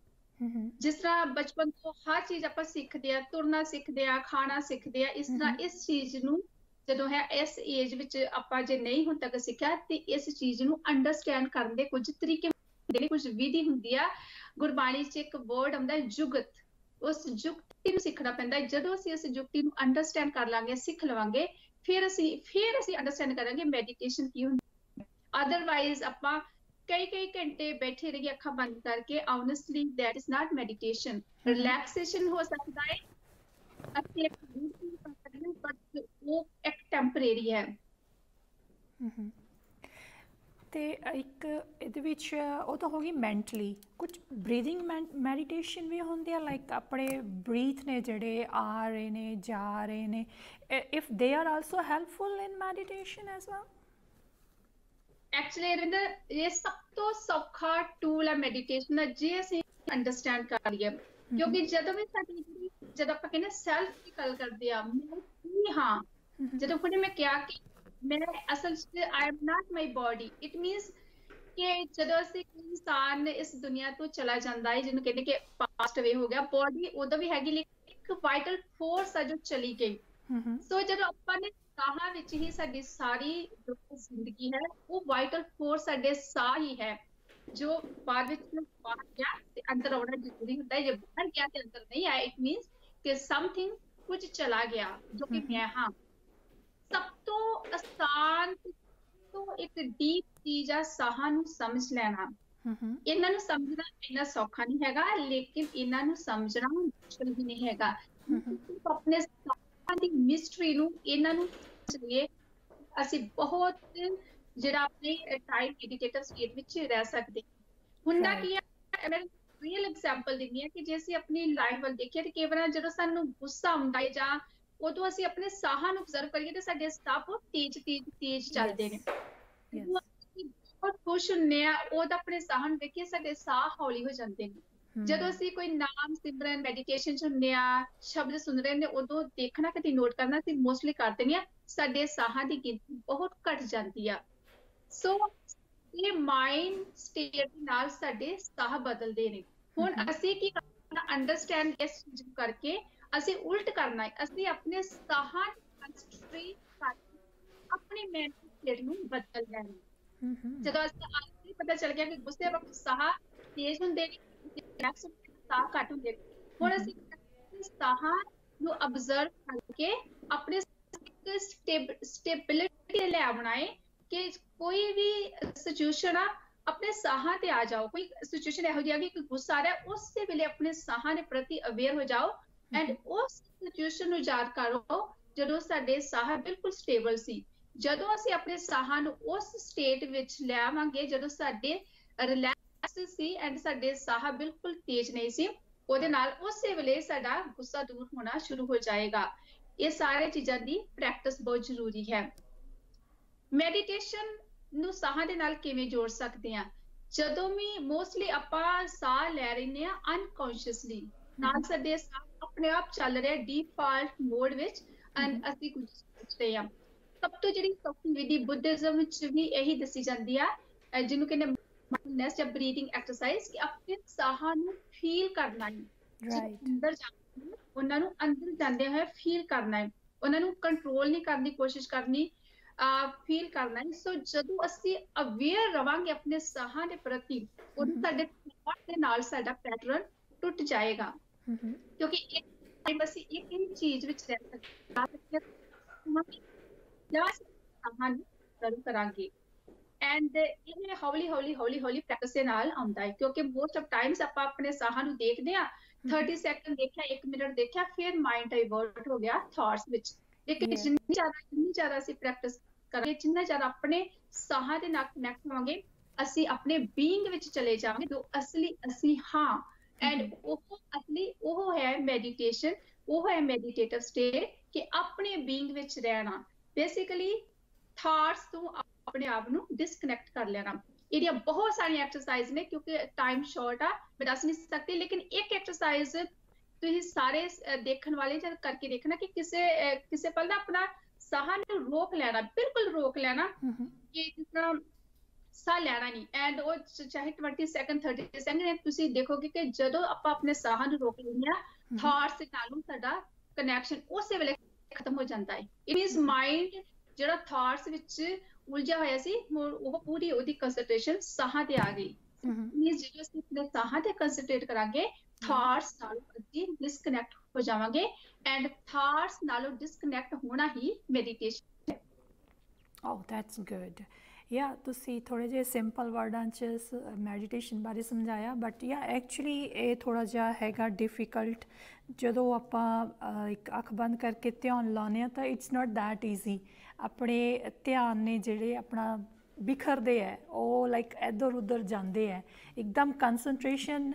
ਜਿਸ ਤਰ੍ਹਾਂ ਬਚਪਨ ਤੋਂ ਹਰ ਚੀਜ਼ ਆਪਾਂ ਸਿੱਖਦੇ ਆ ਤੁਰਨਾ ਸਿੱਖਦੇ ਆ ਖਾਣਾ ਸਿੱਖਦੇ ਆ ਇਸ ਤਰ੍ਹਾਂ। ਇਸ ਚੀਜ਼ ਨੂੰ ਜਦੋਂ ਹੈ ਇਸ ਏਜ ਵਿੱਚ ਆਪਾਂ ਜੇ ਨਹੀਂ ਹੁਣ ਤੱਕ ਸਿੱਖਿਆ ਤੇ ਇਸ ਚੀਜ਼ ਨੂੰ ਅੰਡਰਸਟੈਂਡ ਕਰਨ ਦੇ ਕੁਝ ਤਰੀਕੇ ਨੇ ਕੁਝ ਵਿਧੀ ਹੁੰਦੀ ਆ। ਗੁਰਬਾਣੀ 'ਚ ਇੱਕ ਵਰਡ ਆਉਂਦਾ ਹੈ ਜੁਗਤ। ਉਸ ਜੁਗਤੀ ਨੂੰ ਸਿੱਖਣਾ ਪੈਂਦਾ ਜਦੋਂ ਅਸੀਂ ਇਸ ਜੁਗਤੀ ਨੂੰ ਅੰਡਰਸਟੈਂਡ ਕਰ ਲਾਂਗੇ ਸਿੱਖ ਲਵਾਂਗੇ ਫਿਰ ਅਸੀਂ ਫਿਰ ਅਸੀਂ ਅੰਡਰਸਟੈਂਡ ਕਰਾਂਗੇ ਮੈਡੀਟੇਸ਼ਨ ਕੀ ਹੁੰਦੀ ਹੈ। ਅਦਰਵਾਈਜ਼ ਆਪਾਂ ਕਈ ਕਈ ਘੰਟੇ ਬੈਠੇ ਰਹੀਏ ਅੱਖਾਂ ਬੰਦ ਕਰਕੇ honestly that is not meditation. Relaxation ਹੋ ਸਕਦਾ ਹੈ ਹਾਂ but ਉਹ ਇੱਕ ਟੈਂਪਰੇਰੀ ਹੈ। ਤੇ ਇੱਕ ਇਹਦੇ ਵਿੱਚ ਉਹ ਤਾਂ ਹੋ ਗਈ ਮੈਂਟਲੀ ਕੁਝ ਬਰੀਥਿੰਗ ਮੈਡੀਟੇਸ਼ਨ ਵੀ ਹੁੰਦੀ ਆ ਲਾਈਕ ਆਪਣੇ ਬਰੀਥ ਨੇ ਜਿਹੜੇ ਆ ਰਹੇ ਨੇ ਜਾ ਰਹੇ ਨੇ। If they are also helpful in meditation as well actually Ravinder ਇਹ ਸਭ ਤੋਂ ਸੌਖਾ ਟੂਲ ਹੈ ਮੈਡੀਟੇਸ਼ਨ ਦਾ ਜੇ ਅਸੀਂ ਅੰਡਰਸਟੈਂਡ ਕਰ ਲਈਏ ਕਿਉਂਕਿ ਜਦੋਂ ਵੀ ਸਾਡੀ ਜਿਹੜੀ- ਜਦੋਂ ਆਪਾਂ ਕਹਿੰਦੇ ਸੈਲਫ ਦੀ ਗੱਲ ਕਰਦੇ ਆ ਮੈਂ ਕੀ ਹਾਂ ਜਦੋਂ ਹੁਣੇ ਮੈਂ ਕਿਹਾ ਕਿ ਮੈਂ ਅਸਲ 'ਚ I am not my body it means ਕਿ ਜਦੋਂ ਅਸੀਂ ਕੋਈ ਇਨਸਾਨ ਇਸ ਦੁਨੀਆ ਤੋਂ ਚਲਾ ਜਾਂਦਾ ਹੈ ਜਿਹਨੂੰ ਕਹਿੰਦੇ ਕਿ ਪਾਸਟ ਅਵੇ ਹੋ ਗਿਆ ਬਾਡੀ ਉਦੋਂ ਵੀ ਹੈਗੀ ਲੇਕਿਨ ਇੱਕ ਵਾਈਟਲ ਫੋਰਸ ਆ ਜੋ ਚਲੀ ਗਈ ਸੋ ਜਦੋਂ ਆਪਾਂ ਨੇ ਸਾਹਾਂ ਵਿੱਚ ਹੀ ਸਾਡੀ ਸਾਰੀ ਜ਼ਿੰਦਗੀ ਹੈ ਉਹ ਵਾਈਟਲ ਫੋਰਸ ਸਾਡੇ ਸਾਹ ਹੀ ਹੈ। ਜੋ ਬਾਅਦ ਵਿੱਚ ਬਾਹਰ ਗਿਆ ਤੇ ਅੰਦਰ ਆਉਣਾ ਜ਼ਰੂਰੀ ਹੁੰਦਾ ਹੈ। ਜੇ ਬਾਹਰ ਗਿਆ ਤੇ ਅੰਦਰ ਨਹੀਂ ਆਇਆ ਇਟ ਮੀਨਸ ਕਿ ਸਮਥਿੰਗ ਕੁਝ ਚਲਾ ਗਿਆ ਜੋ ਕਿ। ਮੈਂ ਹਾਂ। ਸਭ ਤੋਂ ਆਸਾਨ ਤੇ ਇੱਕ ਡੀਪ ਚੀਜ਼ ਆ ਸਾਹਾਂ ਨੂੰ ਸਮਝ ਲੈਣਾ। ਇਹਨਾਂ ਨੂੰ ਸਮਝਣਾ ਇੰਨਾ ਸੌਖਾ ਨਹੀਂ ਹੈਗਾ ਲੇਕਿਨ ਇਹਨਾਂ ਨੂੰ ਸਮਝਣਾ ਮੁਸ਼ਕਲ ਵੀ ਨਹੀਂ ਹੈਗਾ। ਆਪਣੇ ਸਾਹਾਂ ਦੀ ਮਿਸਟਰੀ ਨੂੰ ਇਹਨਾਂ ਨੂੰ ਸਮਝੀਏ ਅਸੀਂ ਬਹੁਤ ਜਿਹੜਾ ਆਪਣੇ ਟਾਈਮ ਮੈਡੀਟੇਟਿਵ ਸਟੇਟ ਵਿੱਚ ਰਹਿ ਸਕਦੇ। ਹੁੰਦਾ. ਕੀ ਹੈ ਮੈਂ ਰੀਅਲ ਐਗਜ਼ਾਮਪਲ ਦਿੰਦੀ ਹਾਂ ਕਿ ਜੇ ਅਸੀਂ ਆਪਣੀ ਲਾਈਫ ਵੱਲ ਦੇਖੀਏ ਤੇ ਕਈ ਵਾਰ ਜਦੋਂ ਸਾਨੂੰ ਗੁੱਸਾ ਆਉਂਦਾ ਹੈ ਜਾਂ ਉਦੋਂ ਅਸੀਂ ਆਪਣੇ ਸਾਹਾਂ ਨੂੰ ਅਬਜ਼ਰਵ ਕਰੀਏ ਤੇ ਸਾਡੇ ਸਾਹ ਬਹੁਤ ਤੇਜ਼ ਤੇਜ਼ ਤੇਜ਼ ਚੱਲਦੇ ਨੇ। ਬਹੁਤ ਖੁਸ਼ ਹੁੰਨੇ ਆ ਉਹਦਾ ਆਪਣੇ ਸਾਹਾਂ ਨੂੰ ਵੇਖੀਏ ਸਾਡੇ ਸਾਹ ਹੌਲੀ ਹੋ ਜਾਂਦੇ ਨੇ। ਜਦੋਂ ਅਸੀਂ ਕੋਈ ਨਾਮ ਸਿਮਰਨ ਮੈਡੀਟੇਸ਼ਨ ਚ ਹੁੰਨੇ ਆ ਸ਼ਬਦ ਸੁਣ ਰਹੇ ਨੇ ਉਦੋਂ ਦੇਖਣਾ ਕਦੀ ਨੋਟ ਕਰਨਾ ਅਸੀਂ ਮੋਸਟਲੀ ਕਰਦੇ ਨਹੀਂ ਆ ਸਾਡੇ ਸਾਹਾਂ ਦੀ ਗਿਣਤੀ ਬਹੁਤ ਘਟ ਜਾਂਦੀ ਆ। ਸੋ ਇਹ ਮਾਈਂਡ ਸਟੇਟ ਨਾਲ ਸਾਡੇ ਸਾਹ ਬਦਲਦੇ ਨੇ। ਹੁਣ। ਅਸੀਂ ਕੀ ਕਰਨਾ ਅੰਡਰਸਟੈਂਡ ਇਸ ਚੀਜ਼ ਕਰਕੇ ਅਸੀਂ ਉਲਟ ਕਰਨਾ ਹੈ। ਅਸੀਂ ਆਪਣੇ ਸਾਹਾਂ ਕੰਸਟ੍ਰੇਟ ਕਰਕੇ ਆਪਣੀ ਮੈਂਟਲ ਸਟੇਟ ਨੂੰ ਬਦਲ ਲੈਣਾ ਜਦੋਂ ਅਸੀਂ ਵੀ ਪਤਾ ਚੱਲ ਗਿਆ ਕਿ ਗੁੱਸੇ ਵਕਤ ਸਾਹ ਤੇਜ਼ ਹੁੰਦੇ ਨੇ ਰਿਲੈਕਸ ਸਾਹ ਘੱਟ ਹੁੰਦੇ ਹੁਣ ਅਸੀਂ ਸਾਹਾਂ ਨੂੰ ਅਬਜ਼ਰਵ ਕਰਕੇ ਆਪਣੇ ਸਟੇਬਿਲਿਟੀ ਲੈ ਹੈ ਕਿ ਕੋਈ ਵੀ ਸਿਚੁਏਸ਼ਨ ਆ ਆਪਣੇ ਸਾਹਾਂ ਤੇ ਆ ਜਾਓ। ਕੋਈ ਸਿਚੁਏਸ਼ਨ ਇਹੋ ਜਿਹੀ ਆ ਕਿ ਗੁੱਸਾ ਆ ਰਿਹਾ ਉਸੇ ਵੇਲੇ ਆਪਣੇ ਸਾਹਾਂ ਦੇ ਪ੍ਰਤੀ ਅਵੇਅਰ ਹੋ ਜਾਓ ਐਂਡ ਉਸ ਸਿਚੁਏਸ਼ਨ ਨੂੰ ਯਾਦ ਕਰੋ ਜਦੋਂ ਸਾਡੇ ਸਾਹ ਬਿਲਕੁਲ ਸਟੇਬਲ ਸੀ। ਜਦੋਂ ਅਸੀਂ ਆਪਣੇ ਸਾਹਾਂ ਨੂੰ ਉਸ ਸਟੇਟ ਵਿੱਚ ਲਿਆਵਾਂਗੇ ਜਦੋਂ ਸਾਡੇ ਰਿਲੈਕਸ ਸੀ ਐਂਡ ਸਾਡੇ ਸਾਹ ਬਿਲਕੁਲ ਤੇਜ਼ ਨਹੀਂ ਸੀ ਉਹਦੇ ਨਾਲ ਉਸੇ ਵੇਲੇ ਸਾਡਾ ਗੁੱਸਾ ਦੂਰ ਹੋਣਾ ਸ਼ੁਰੂ ਹੋ ਜਾਏਗਾ। ਇਹ ਸਾਰੇ ਚੀਜ਼ਾਂ ਦੀ ਪ੍ਰੈਕਟਿਸ ਬਹੁਤ ਜ਼ਰੂਰੀ ਹੈ। ਮੈਡੀਟੇਸ਼ਨ ਨੂੰ ਸਾਹਾਂ ਦੇ ਨਾਲ ਕਿਵੇਂ ਜੋੜ ਸਕਦੇ ਆ ਜਦੋਂ ਵੀ ਮੋਸਟਲੀ ਆਪਾਂ ਸਾਹ ਲੈ ਰਹੇ ਆ ਅਨਕੌਂਸ਼ੀਅਸਲੀ ਨਾਲ ਸਾਡੇ ਸਾਹ ਆਪਣੇ ਆਪ ਚੱਲ ਰਿਹਾ ਡਿਫਾਲਟ ਮੋਡ ਵਿੱਚ ਐਂਡ ਅਸੀਂ ਕੁਝ ਸੋਚਦੇ ਆ ਸਭ ਤੋਂ ਜਿਹੜੀ ਸੌਖੀ ਵਿਧੀ ਬੁੱਧਿਜ਼ਮ ਵਿੱਚ ਵੀ ਇਹੀ ਦੱਸੀ ਜਾਂਦੀ ਆ ਜਿਹਨੂੰ ਕਹਿੰਦੇ ਮਾਈਂਡਨੈਸ ਜਾਂ ਬਰੀਥਿੰਗ ਐਕਸਰਸਾਈਜ਼ ਕਿ ਆਪਣੇ ਸਾਹਾਂ ਨੂੰ ਫੀਲ ਕਰਨਾ ਹੈ। Right. ਅੰਦਰ ਨੇ, ਉਹਨਾਂ ਨੂੰ ਅੰਦਰ ਜਾਂਦੇ ਹੋਏ ਫੀਲ ਕਰਨਾ ਹੈ। ਉਹਨਾਂ ਨੂੰ ਕੰਟਰੋਲ ਨਹੀਂ ਕਰਨ ਦੀ ਕੋਸ਼ਿਸ਼ ਕਰਨੀ ਆ ਫੀਲ ਕਰਨਾ ਹੈ। ਸੋ ਜਦੋਂ ਅਸੀਂ ਅਵੇਅਰ ਰਵਾਂਗੇ ਆਪਣੇ ਸਾਹਾਂ ਦੇ ਪ੍ਰਤੀ ਉਦੋਂ ਹਮ। ਸਾਡੇ thought ਦੇ ਨਾਲ ਸਾਡਾ ਪੈਟਰਨ ਟੁੱਟ ਜਾਏਗਾ। ਕਿਉਂਕਿ ਇੱਕ ਟਾਈਮ ਅਸੀਂ ਇੱਕ ਹੀ ਚੀਜ਼ ਵਿੱਚ ਰਹਿ ਸਕਦੇ ਹਾਂ ਜਾਂ ਅਸੀਂ ਸਾਹਾਂ ਨੂੰ ਸ਼ੁਰੂ ਕਰਾਂਗੇ। ਐਂਡ ਇਹ ਹੌਲੀ ਹੌਲੀ ਹੌਲੀ ਹੌਲੀ ਪ੍ਰੈਕਟਿਸ ਦੇ ਨਾਲ ਆਉਂਦਾ ਹੈ। ਕਿਉਂਕਿ ਮੋਸਟ ਆਫ ਟਾਈਮਸ ਆਪਾਂ ਆਪਣੇ ਸਾਹਾਂ ਨੂੰ ਦੇਖਦੇ ਆ 30 ਸੈਕਿੰਡ ਦੇਖਿਆ 1 ਮਿੰਟ ਦੇਖਿਆ ਫਿਰ ਮਾਈਂਡ ਡਾਈਵਰਟ ਹੋ ਗਿਆ ਥਾਟਸ ਵਿੱਚ। ਲੇਕਿਨ. ਜਿੰਨੀ ਜ਼ਿਆਦਾ ਜਿੰਨੀ ਜ਼ਿਆਦਾ ਅਸੀਂ ਪ੍ਰੈਕਟਿਸ ਕਰਾਂਗੇ ਜਿੰਨਾ ਜ਼ਿਆਦਾ ਆਪਣੇ ਸਾਹਾਂ ਦੇ ਨਾਲ ਕਨੈਕਟ ਹੋਵਾਂਗੇ ਅਸੀਂ ਆਪਣੇ ਬੀਇੰਗ ਵਿੱਚ ਚਲੇ ਜਾਵਾਂਗੇ ਜੋ ਅਸਲੀ ਅਸੀਂ ਹਾਂ। ਐਂਡ ਉਹ ਅਸਲੀ ਉਹ ਹੈ ਮੈਡੀਟੇਸ਼ਨ ਉਹ ਹੈ ਮੈਡੀਟੇਟਿਵ ਸਟੇਟ ਕਿ ਆਪਣੇ ਬੀਇੰਗ ਵਿੱਚ ਰਹਿਣਾ। ਬੇਸਿਕਲੀ ਥਾਟਸ ਤੋਂ ਆਪਣੇ ਆਪ ਨੂੰ ਡਿਸਕਨੈਕਟ ਕਰ ਲੈਣਾ। ਇਹਦੀਆਂ ਬਹੁਤ ਸਾਰੀਆਂ ਐਕਸਰਸਾਈਜ਼ ਨੇ ਕਿਉਂਕਿ ਟਾਈਮ ਸ਼ਾਰਟ ਆ ਮੈਂ ਦੱਸ ਨਹੀਂ ਸਕਦੀ ਲੇਕਿਨ ਇੱਕ ਐਕਸਰਸਾਈਜ਼ ਤੁਸੀਂ ਸਾਰੇ ਦੇਖਣ ਵਾਲੇ ਜਦ ਕਰਕੇ ਦੇਖਣਾ ਕਿ ਕਿਸੇ ਕਿਸੇ ਪਲ ਨਾ ਆਪਣਾ ਸਾਹ ਨੂੰ ਰੋਕ ਲੈਣਾ ਬਿਲਕੁਲ ਰੋਕ ਲੈਣਾ ਕਿ ਜਿਸ ਤਰ੍ਹਾਂ ਸਾਹ ਲੈਣਾ ਨਹੀਂ ਐਂਡ ਉਹ ਚਾਹੇ 20 ਸੈਕਿੰਡ 30 ਸੈਕਿੰਡ ਤੁਸੀਂ ਦੇਖੋਗੇ ਕਿ ਜਦੋਂ ਆਪਾਂ ਆਪਣੇ ਸਾਹ ਨੂੰ ਰੋਕ ਲੈਂਦੇ ਆ ਥਾਟਸ ਦੇ ਨਾਲੋਂ ਸਾਡਾ ਕਨੈਕਸ਼ਨ ਉਸੇ ਵੇਲੇ ਖਤਮ ਹੋ ਜਾਂਦਾ ਹੈ। ਇਟ ਇਜ਼ ਮਾਈਂਡ ਜਿਹੜਾ ਥਾਟਸ ਵਿੱਚ ਉਲਝਿਆ ਹੋਇਆ ਸੀ ਉਹ ਪੂਰੀ ਉਹਦੀ ਕੰਸੈਂਟਰੇਸ਼ਨ ਸਾਹਾਂ ਤੇ ਆ ਗਈ। ਮੀਨਸ ਜਦੋਂ ਅਸੀਂ ਆਪਣੇ ਸਾਹਾਂ ਤੇ ਕੰਸੈਂਟਰੇਟ ਕਰਾਂਗੇ ਥਾਟਸ ਨਾਲੋਂ ਅਸੀਂ ਡਿਸਕਨੈਕਟ ਹੋ ਜਾਵਾਂਗੇ ਐਂਡ ਥਾਟਸ ਨਾਲੋਂ ਡਿਸਕਨੈਕਟ ਹੋਣਾ ਹੀ meditation Oh, that's good. Yeah, ਤੁਸੀਂ ਥੋੜੇ ਜਿਹੇ ਸਿੰਪਲ ਵਰਡਾਂ 'ਚ ਮੈਡੀਟੇਸ਼ਨ ਬਾਰੇ ਸਮਝਾਇਆ ਬਟ ਯਾ ਐਕਚੁਅਲੀ ਇਹ ਥੋੜਾ ਜਿਹਾ ਹੈਗਾ ਡਿਫਿਕਲਟ ਜਦੋਂ ਆਪਾਂ ਇੱਕ ਅੱਖ ਬੰਦ ਕਰਕੇ ਧਿਆਨ ਲਾਉਂਦੇ ਆ ਤਾਂ ਇਟਸ ਨਾਟ that ਈਜ਼ੀ ਆਪਣੇ ਧਿਆਨ ਨੇ ਜਿਹੜੇ ਆਪਣਾ ਬਿਖਰਦੇ ਹੈ ਉਹ ਲਾਈਕ ਇੱਧਰ ਉੱਧਰ ਜਾਂਦੇ ਹੈ। ਇੱਕਦਮ ਕਨਸੈਂਟਰੇਸ਼ਨ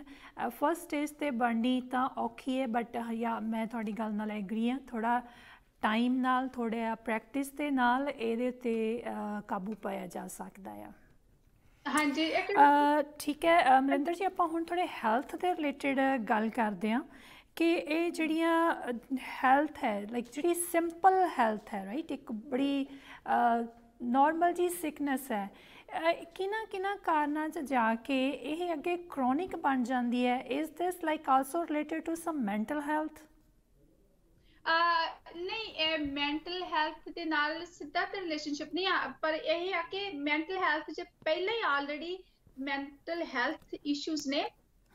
ਫਸਟ ਸਟੇਜ ਤੇ ਬਣਨੀ ਤਾਂ ਔਖੀ ਹੈ ਬਟ ਯਾ ਮੈਂ ਤੁਹਾਡੀ ਗੱਲ ਨਾਲ ਐਗਰੀ ਹਾਂ ਥੋੜਾ ਟਾਈਮ ਨਾਲ ਥੋੜ੍ਹਾ ਪ੍ਰੈਕਟਿਸ ਦੇ ਨਾਲ ਇਹਦੇ ਤੇ ਕਾਬੂ ਪਾਇਆ ਜਾ ਸਕਦਾ ਆ। ਹਾਂਜੀ ਠੀਕ ਹੈ ਅਹ, ਮਨਿੰਦਰ ਜੀ ਆਪਾਂ ਹੁਣ ਥੋੜੇ ਹੈਲਥ ਦੇ ਰਿਲੇਟਡ ਗੱਲ ਕਰਦੇ ਹਾਂ। ਕਿ ਇਹ ਜਿਹੜੀਆਂ ਹੈਲਥ ਹੈ ਲਾਈਕ ਜਿਹੜੀ ਸਿੰਪਲ ਹੈਲਥ ਹੈ ਰਾਈਟ ਇੱਕ ਬੜੀ ਨਾਰਮਲ ਜੀ ਸਿਕਨੈਸ ਹੈ ਅਹ, ਕਿਹਨਾਂ ਕਾਰਨਾਂ 'ਚ ਜਾ ਕੇ ਇਹ ਅੱਗੇ ਕ੍ਰੋਨਿਕ ਬਣ ਜਾਂਦੀ ਹੈ? Is this like also related to some mental health ਨਹੀਂ ਮੈਂਟਲ ਹੈਲਥ ਦੇ ਨਾਲ ਸਿੱਧਾ ਤਾਂ ਰਿਲੇਸ਼ਨਸ਼ਿਪ ਨਹੀਂ ਆ ਪਰ ਇਹ ਆ ਕਿ ਮੈਂਟਲ ਹੈਲਥ 'ਚ ਪਹਿਲਾਂ ਹੀ ਆਲਰੇਡੀ ਮੈਂਟਲ ਹੈਲਥ ਇਸ਼ੂਜ਼ ਨੇ।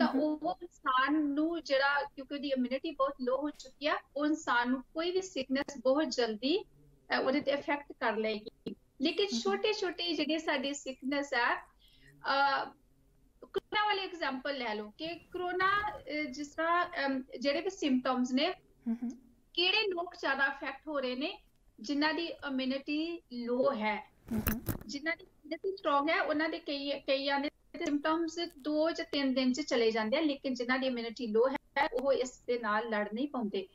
ਤਾਂ. ਉਹ ਇਨਸਾਨ ਨੂੰ ਜਿਹੜਾ ਕਿਉਂਕਿ ਉਹਦੀ ਇਮਿਊਨਿਟੀ ਬਹੁਤ ਲੋ ਹੋ ਚੁੱਕੀ ਆ ਉਹ ਇਨਸਾਨ ਨੂੰ ਕੋਈ ਵੀ ਸਿਕਨੈਸ ਬਹੁਤ ਜਲਦੀ ਉਹਦੇ ਤੇ ਇਫੈਕਟ ਕਰ ਲਏਗੀ ਲੇਕਿਨ. ਛੋਟੇ ਛੋਟੇ ਜਿਹੜੇ ਸਾਡੀ ਸਿਕਨੈਸ ਆ ਕਰੋਨਾ ਵਾਲੀ ਐਗਜ਼ਾਮਪਲ ਲੈ ਲਓ ਕਿ ਕਰੋਨਾ ਜਿਸ ਤਰ੍ਹਾਂ ਜਿਹੜੇ ਵੀ ਸਿੰਪਟਮਸ ਨੇ ਕਿਹੜੇ ਲੋਕ ਜ਼ਿਆਦਾ ਅਫੈਕਟ ਹੋ ਰਹੇ ਨੇ ਜਿਨ੍ਹਾਂ ਦੀ ਇਮਿਊਨਿਟੀ ਲੋ ਹੈ ਜਿਨ੍ਹਾਂ ਦੀ ਇਮਿਊਨਿਟੀ ਸਟਰੋਂਗ ਹੈ ਉਹਨਾਂ ਦੇ ਕਈ ਕਈਆਂ ਦੇ ਸਿੰਪਟਮਸ 2 ਜਾਂ 3 ਦਿਨ ਚ ਚਲੇ ਜਾਂਦੇ ਆ ਲੇਕਿਨ ਜਿਨ੍ਹਾਂ ਦੀ ਇਮਿਊਨਿਟੀ ਲੋ ਹੈ ਉਹ ਇਸ ਦੇ ਨਾਲ ਲੜ ਨਹੀਂ ਪਾਉਂਦੇ।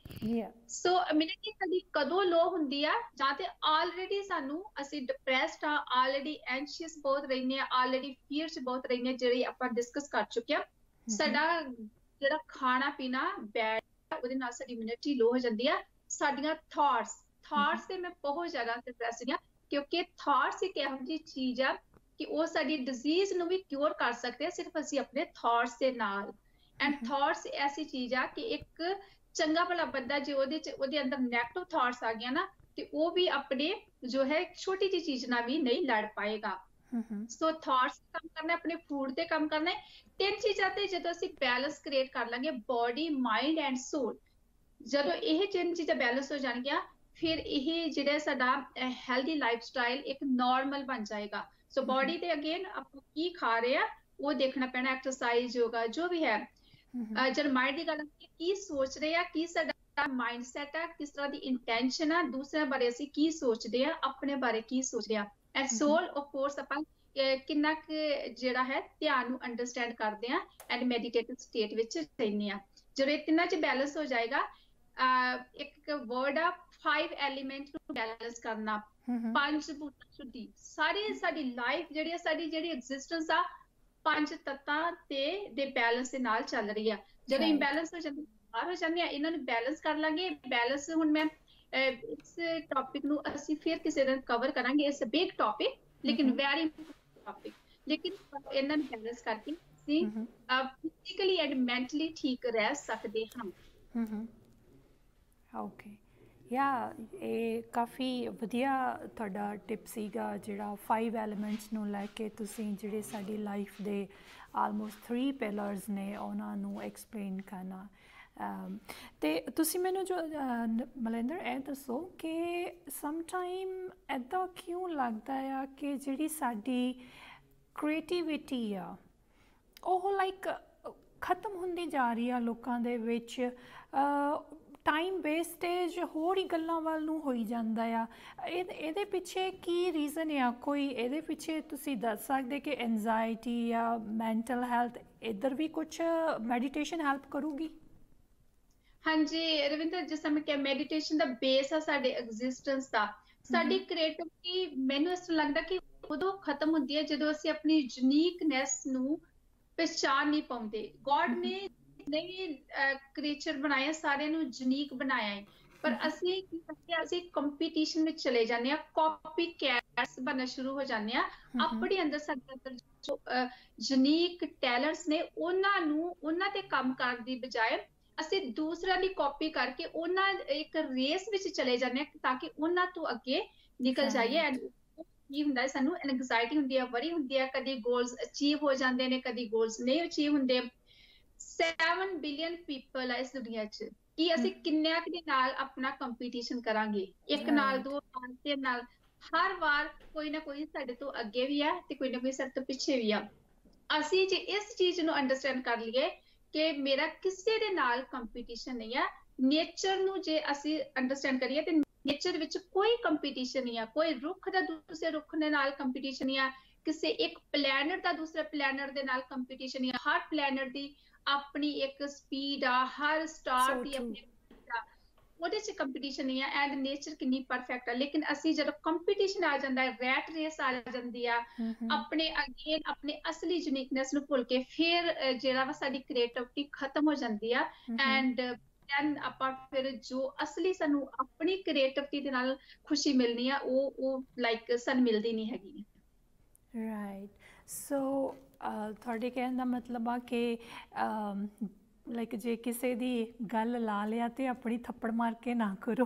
ਸੋ ਇਮਿਊਨਿਟੀ ਸਾਡੀ ਕਦੋਂ ਲੋ ਹੁੰਦੀ ਆ? ਜਾਂ ਤੇ ਆਲਰੇਡੀ ਸਾਨੂੰ ਅਸੀਂ ਡਿਪਰੈਸਡ ਆ ਆਲਰੇਡੀ ਐਂਸ਼ੀਅਸ ਬਹੁਤ ਰਹਿੰਦੇ ਆ ਆਲਰੇਡੀ ਫੀਅਰ ਚ ਬਹੁਤ ਰਹਿੰਦੇ ਆ ਜਿਹੜੀ ਆਪਾਂ ਡਿਸਕਸ ਕਰ ਚੁੱਕੇ ਆ। ਸਾਡਾ ਜਿਹੜਾ ਖਾਣਾ ਪੀਣਾ ਬੈਡ ਉਹਦੇ ਨਾਲ ਸਾਡੀ ਇਮਿਊਨਿਟੀ ਲੋ ਹੋ ਜਾਂਦੀ ਆ। ਸਾਡੀਆਂ ਥਾਟਸ ਥਾਟਸ ਤੇ ਮੈਂ ਬਹੁਤ ਜ਼ਿਆਦਾ ਇੰਟਰਸਟਡ ਆ ਕਿਉਂਕਿ ਥਾਟਸ ਇੱਕ ਇਹੋ ਜਿਹੀ ਚੀਜ਼ ਆ ਕਿ ਉਹ ਸਾਡੀ ਡਿਜ਼ੀਜ਼ ਨੂੰ ਵੀ ਕਿਉਰ ਕਰ ਸਕਦੇ ਆ ਸਿਰਫ ਅਸੀਂ ਆਪਣੇ ਥਾਟਸ ਦੇ ਨਾਲ। ਐਂਡ ਥਾਟਸ ਐਸੀ ਚੀਜ਼ ਆ ਕਿ ਇੱਕ ਚੰਗਾ ਭਲਾ ਬੰਦਾ ਜੇ ਉਹਦੇ ਚ ਉਹਦੇ ਅੰਦਰ ਨੈਗੇਟਿਵ ਥਾਟਸ ਆ ਗਿਆ ਨਾ ਤੇ ਉਹ ਵੀ ਆਪਣੇ ਜੋ ਹੈ ਛੋਟੀ ਜਿਹੀ ਚੀਜ਼ ਨਾਲ ਵੀ ਨਹੀਂ ਲੜ ਪਾਏਗਾ। ਸੋ ਥਾਟਸ ਕੰਮ ਕਰਨਾ ਆਪਣੇ ਫੂਡ ਤੇ ਕੰਮ ਕਰਨਾ ਹੈ। ਤਿੰਨ ਚੀਜ਼ਾਂ ਤੇ ਜਦੋਂ ਅਸੀਂ ਬੈਲੈਂਸ ਕ੍ਰੀਏਟ ਕਰ ਲਾਂਗੇ ਬਾਡੀ ਮਾਈਂਡ ਐਂਡ ਸੋਲ ਜਦੋਂ ਇਹ ਤਿੰਨ ਚੀਜ਼ਾਂ ਬੈਲੈਂਸ ਹੋ ਜਾਣਗੀਆਂ ਫਿਰ ਇਹ ਜਿਹੜਾ ਸਾਡਾ ਹੈਲਦੀ ਲਾਈਫ ਸਟਾਈਲ ਇੱਕ ਨਾਰਮਲ ਬਣ ਜਾਏਗਾ। ਸੋ ਬਾਡੀ ਤੇ ਅਗੇਨ ਆਪਾਂ ਕੀ ਖਾ ਰਹੇ ਆ ਉਹ ਦੇਖਣਾ ਪੈਣਾ ਐਕਸਰਸਾਈਜ਼ ਯੋਗਾ ਜੋ ਵੀ ਹੈ। ਜਦ ਮਾਈਂਡ ਦੀ ਗੱਲ ਕਰੀਏ ਕੀ ਸੋਚ ਰਹੇ ਆ ਕੀ ਸਾਡਾ ਮਾਈਂਡਸੈਟ ਆ ਕਿਸ ਤਰ੍ਹਾਂ ਦੀ ਇੰਟੈਂਸ਼ਨ ਆ ਦੂਸਰਿਆਂ ਬਾਰੇ ਅਸੀਂ ਕੀ ਸੋਚਦੇ ਆ ਆਪਣੇ ਬਾਰੇ ਕੀ ਸੋਚਦੇ ਆ। ਐਂਡ ਸੋਲ ਆਫ ਕੋਰਸ ਆਪਾਂ ਕਿੰਨਾ ਕੁ ਜਿਹੜਾ ਹੈ ਧਿਆਨ ਨੂੰ ਅੰਡਰਸਟੈਂਡ ਕਰਦੇ ਆ ਐਂਡ ਮੈਡੀਟੇਟਿਵ ਸਟੇਟ ਵਿੱਚ ਰਹਿੰਦੇ ਆ। ਜਦੋਂ ਇਹ ਤਿੰਨਾਂ 'ਚ ਬੈਲੈਂਸ ਹੋ ਜਾਏਗਾ ਇੱਕ ਵਰਡ ਆ ਫਾਈਵ ਐਲੀਮੈਂਟ ਨੂੰ ਬੈਲੈਂਸ ਕਰਨਾ। ਪੰਜ ਭੂਤਾਂ ਸ਼ੁੱਧੀ ਸਾਰੀ ਸਾਡੀ ਲਾਈਫ ਜਿਹੜੀ ਆ ਸਾਡੀ ਜਿਹੜੀ ਐਗਜ਼ਿਸਟੈਂਸ ਆ ਪੰਜ ਤੱਤਾਂ ਤੇ ਦੇ ਬੈਲੈਂਸ ਦੇ ਨਾਲ ਚੱਲ ਰਹੀ ਆ। ਜਦੋਂ ਇੰਬੈਲੈਂਸ ਹੋ ਜਾਂਦੀ ਬਾਹਰ ਹੋ ਜਾਂਦੀ ਆ ਇਹਨਾਂ ਨੂੰ ਬੈਲੈਂਸ ਕਰ ਲਾਂਗੇ। ਬੈਲੈਂਸ ਹੁਣ ਮੈਂ ਇਸ ਟੌਪਿਕ ਨੂੰ ਅਸੀਂ ਫਿਰ ਕਿਸੇ ਦਿਨ ਕਵਰ ਕਰਾਂਗੇ। ਇਸ ਬਿਗ ਟੌਪਿਕ ਲੇਕਿਨ ਵੈਰੀ ਟੌਪਿਕ ਲੇਕਿਨ ਇਹਨਾਂ ਨੂੰ ਬੈਲੈਂਸ ਕਰਕੇ ਅਸੀਂ ਫਿਜ਼ੀਕਲੀ ਐਂਡ ਮੈਂਟਲੀ ਠੀਕ ਰਹਿ ਸਕਦੇ ਹਾਂ। ਹਮ ਓਕੇ ਯਾ ਇਹ ਕਾਫੀ ਵਧੀਆ ਤੁਹਾਡਾ ਟਿਪ ਸੀਗਾ ਜਿਹੜਾ ਫਾਈਵ ਐਲੀਮੈਂਟਸ ਨੂੰ ਲੈ ਕੇ ਤੁਸੀਂ ਜਿਹੜੇ ਸਾਡੀ ਲਾਈਫ ਦੇ ਆਲਮੋਸਟ 3 ਪਿਲਰਸ ਨੇ ਉਹਨਾਂ ਨੂੰ ਐਕਸਪਲੇਨ ਕਰਨਾ। ਤੇ ਤੁਸੀਂ ਮੈਨੂੰ ਜੋ ਮਲਿੰਦਰ, ਇਹ ਦੱਸੋ ਕਿ ਸਮ ਟਾਈਮ ਐਦਾਂ ਕਿਉਂ ਲੱਗਦਾ ਆ ਕਿ ਜਿਹੜੀ ਸਾਡੀ ਕ੍ਰੀਏਟੀਵਿਟੀ ਆ, ਉਹ ਲਾਈਕ ਖਤਮ ਹੁੰਦੀ ਜਾ ਰਹੀ ਆ ਲੋਕਾਂ ਦੇ ਵਿੱਚ। ਟਾਈਮ ਵੇਸਟੇਜ ਹੋਰ ਹੀ ਗੱਲਾਂ ਵੱਲ ਨੂੰ ਹੋਈ ਜਾਂਦਾ ਆ। ਇਹਦੇ ਪਿੱਛੇ ਕੀ ਰੀਜ਼ਨ ਆ? ਕੋਈ ਇਹਦੇ ਪਿੱਛੇ ਤੁਸੀਂ ਦੱਸ ਸਕਦੇ ਕਿ ਐਂਜ਼ਾਇਟੀ ਜਾਂ ਮੈਂਟਲ ਹੈਲਥ ਇਧਰ ਵੀ ਕੁਝ ਮੈਡੀਟੇਸ਼ਨ ਹੈਲਪ ਕਰੂਗੀ? ਹਾਂਜੀ ਰਵਿੰਦਰ ਜਿਸ ਸਮੇਂ ਕਿ ਮੈਡੀਟੇਸ਼ਨ ਦਾ ਬੇਸ ਆ ਸਾਡੇ ਐਗਜ਼ਿਸਟੈਂਸ ਦਾ। ਸਾਡੀ ਕ੍ਰੀਏਟਿਵਿਟੀ ਮੈਨੂੰ ਇਸ ਤਰ੍ਹਾਂ ਲੱਗਦਾ ਕਿ ਉਦੋਂ ਖਤਮ ਹੁੰਦੀ ਹੈ ਜਦੋਂ ਅਸੀਂ ਆਪਣੀ ਯੂਨੀਕਨੈਸ ਨੂੰ ਪਛਾਣ ਨਹੀਂ ਪਾਉਂਦੇ। ਗੋਡ ਨੇ ਨਹੀਂ ਕ੍ਰੀਏਚਰ ਬਣਾਇਆ ਸਾਰਿਆਂ ਨੂੰ ਯੂਨੀਕ ਬਣਾਇਆ ਹੈ। ਪਰ ਅਸੀਂ ਕੀ ਕਰਦੇ ਅਸੀਂ ਕੰਪੀਟੀਸ਼ਨ ਵਿੱਚ ਚਲੇ ਜਾਂਦੇ ਆ ਕਾਪੀ ਕੈਟਸ ਬਣਨਾ ਸ਼ੁਰੂ ਹੋ ਜਾਂਦੇ ਆ ਆਪਣੇ ਅੰਦਰ ਸਾਡੇ ਅੰਦਰ ਜੋ ਯੂਨੀਕ ਟੈਲੈਂਟਸ ਨੇ ਉਹਨਾਂ ਨੂੰ ਉਹਨਾਂ ਤੇ ਕੰਮ ਕਰਨ ਦੀ ਬਜਾਏ ਅਸੀਂ ਦੂਸਰਿਆਂ ਦੀ ਕਾਪੀ ਕਰਕੇ ਉਹਨਾਂ ਇੱਕ ਰੇਸ ਵਿੱਚ ਚਲੇ ਜਾਂਦੇ ਆ ਤਾਂ ਕਿ ਉਹਨਾਂ ਤੋਂ ਅੱਗੇ ਨਿਕਲ ਜਾਈਏ। ਐਂਡ ਕੀ ਹੁੰਦਾ ਹੈ ਸਾਨੂੰ ਐਂਗਜ਼ਾਇਟੀ ਹੁੰਦੀ ਹੈ ਵਰੀ ਹੁੰਦੀ ਹੈ ਕਦੀ ਗੋਲਸ ਅਚੀਵ ਹੋ ਜਾਂਦੇ ਨੇ ਕਦੀ ਗੋਲਸ ਨਹੀਂ ਅਚੀਵ ਹੁੰਦੇ। 7 ਬਿਲੀਅਨ ਪੀਪਲ ਹੈ ਇਸ ਦੁਨੀਆ 'ਚ। ਕੀ ਅਸੀਂ ਕਿੰਨਿਆਂ ਦੇ ਨਾਲ ਆਪਣਾ ਕੰਪੀਟੀਸ਼ਨ ਕਰਾਂਗੇ? ਇੱਕ ਨਾਲ ਦੋ ਨਾਲ ਤਿੰਨ ਨਾਲ। ਹਰ ਵਾਰ ਕੋਈ ਨਾ ਕੋਈ ਸਾਡੇ ਤੋਂ ਅੱਗੇ ਵੀ ਆ ਤੇ ਕੋਈ ਨਾ ਕੋਈ ਸਾਡੇ ਤੋਂ ਪਿੱਛੇ ਵੀ ਆ। ਅਸੀਂ ਜੇ ਇਸ ਚੀਜ਼ ਨੂੰ ਅੰਡਰਸਟੈਂਡ ਕਰ ਲਈਏ ਕਿ ਮੇਰਾ ਕਿਸੇ ਦੇ ਨਾਲ ਕੰਪੀਟੀਸ਼ਨ ਨਹੀਂ ਆ। ਨੇਚਰ ਨੂੰ ਜੇ ਅਸੀਂ ਅੰਡਰਸਟੈਂਡ ਕਰੀਏ ਤੇ ਨੇਚਰ ਵਿੱਚ ਕੋਈ ਕੰਪੀਟੀਸ਼ਨ ਨਹੀਂ ਆ। ਕੋਈ ਰੁੱਖ ਦਾ ਦੂਸਰੇ ਰੁੱਖ ਦੇ ਨਾਲ ਕੰਪੀਟੀਸ਼ਨ ਨਹੀਂ ਆ। ਕਿਸੇ ਇੱਕ ਪਲੈਨਟ ਦਾ ਦੂਸਰੇ ਪਲੈਨਟ ਦੇ ਨਾਲ ਕੰਪੀਟੀਸ਼ਨ ਨਹੀਂ ਆ। ਹਰ ਪਲੈਨਟ ਦੀ ਆਪਣੀ ਇੱਕ ਸਪੀਡ ਆ ਹਰ ਸਟਾਰ ਦੀ ਆਪਣੀ ਉਹਦੇ ਚ ਕੰਪੀਟੀਸ਼ਨ ਨਹੀਂ ਆ ਐਂਡ ਨੇਚਰ ਕਿੰਨੀ ਪਰਫੈਕਟ ਆ। ਲੇਕਿਨ ਅਸੀਂ ਜਦੋਂ ਕੰਪੀਟੀਸ਼ਨ ਆ ਜਾਂਦਾ ਹੈ ਰੈਟ ਰੇਸ ਆ ਜਾਂਦੀ ਆ ਆਪਣੇ ਅਗੇਨ ਆਪਣੇ ਅਸਲੀ ਯੂਨੀਕਨੈਸ ਨੂੰ ਭੁੱਲ ਕੇ ਫਿਰ ਜਿਹੜਾ ਵਾ ਸਾਡੀ ਕ੍ਰੀਏਟਿਵਿਟੀ ਖਤਮ ਹੋ ਜਾਂਦੀ ਆ। ਐਂਡ ਦੈਨ ਆਪਾਂ ਫਿਰ ਜੋ ਅਸਲੀ ਸਾਨੂੰ ਆਪਣੀ ਕ੍ਰੀਏਟਿਵਿਟੀ ਦੇ ਨਾਲ ਖੁਸ਼ੀ ਮਿਲਣੀ ਆ ਉਹ ਉਹ ਲਾਈਕ ਸਾਨੂੰ ਮਿਲਦੀ ਨਹੀਂ ਹੈਗੀ। ਰਾਈਟ ਸੋ ਤੁਹਾਡੇ ਕਹਿਣ ਦਾ ਮਤਲਬ ਆ ਕਿ ਲਾਈਕ ਜੇ ਕਿਸੇ ਦੀ ਗੱਲ ਲਾ ਲਿਆ ਤੇ ਆਪਣੀ ਥੱਪੜ ਮਾਰ ਕੇ ਨਾ ਕਰੋ।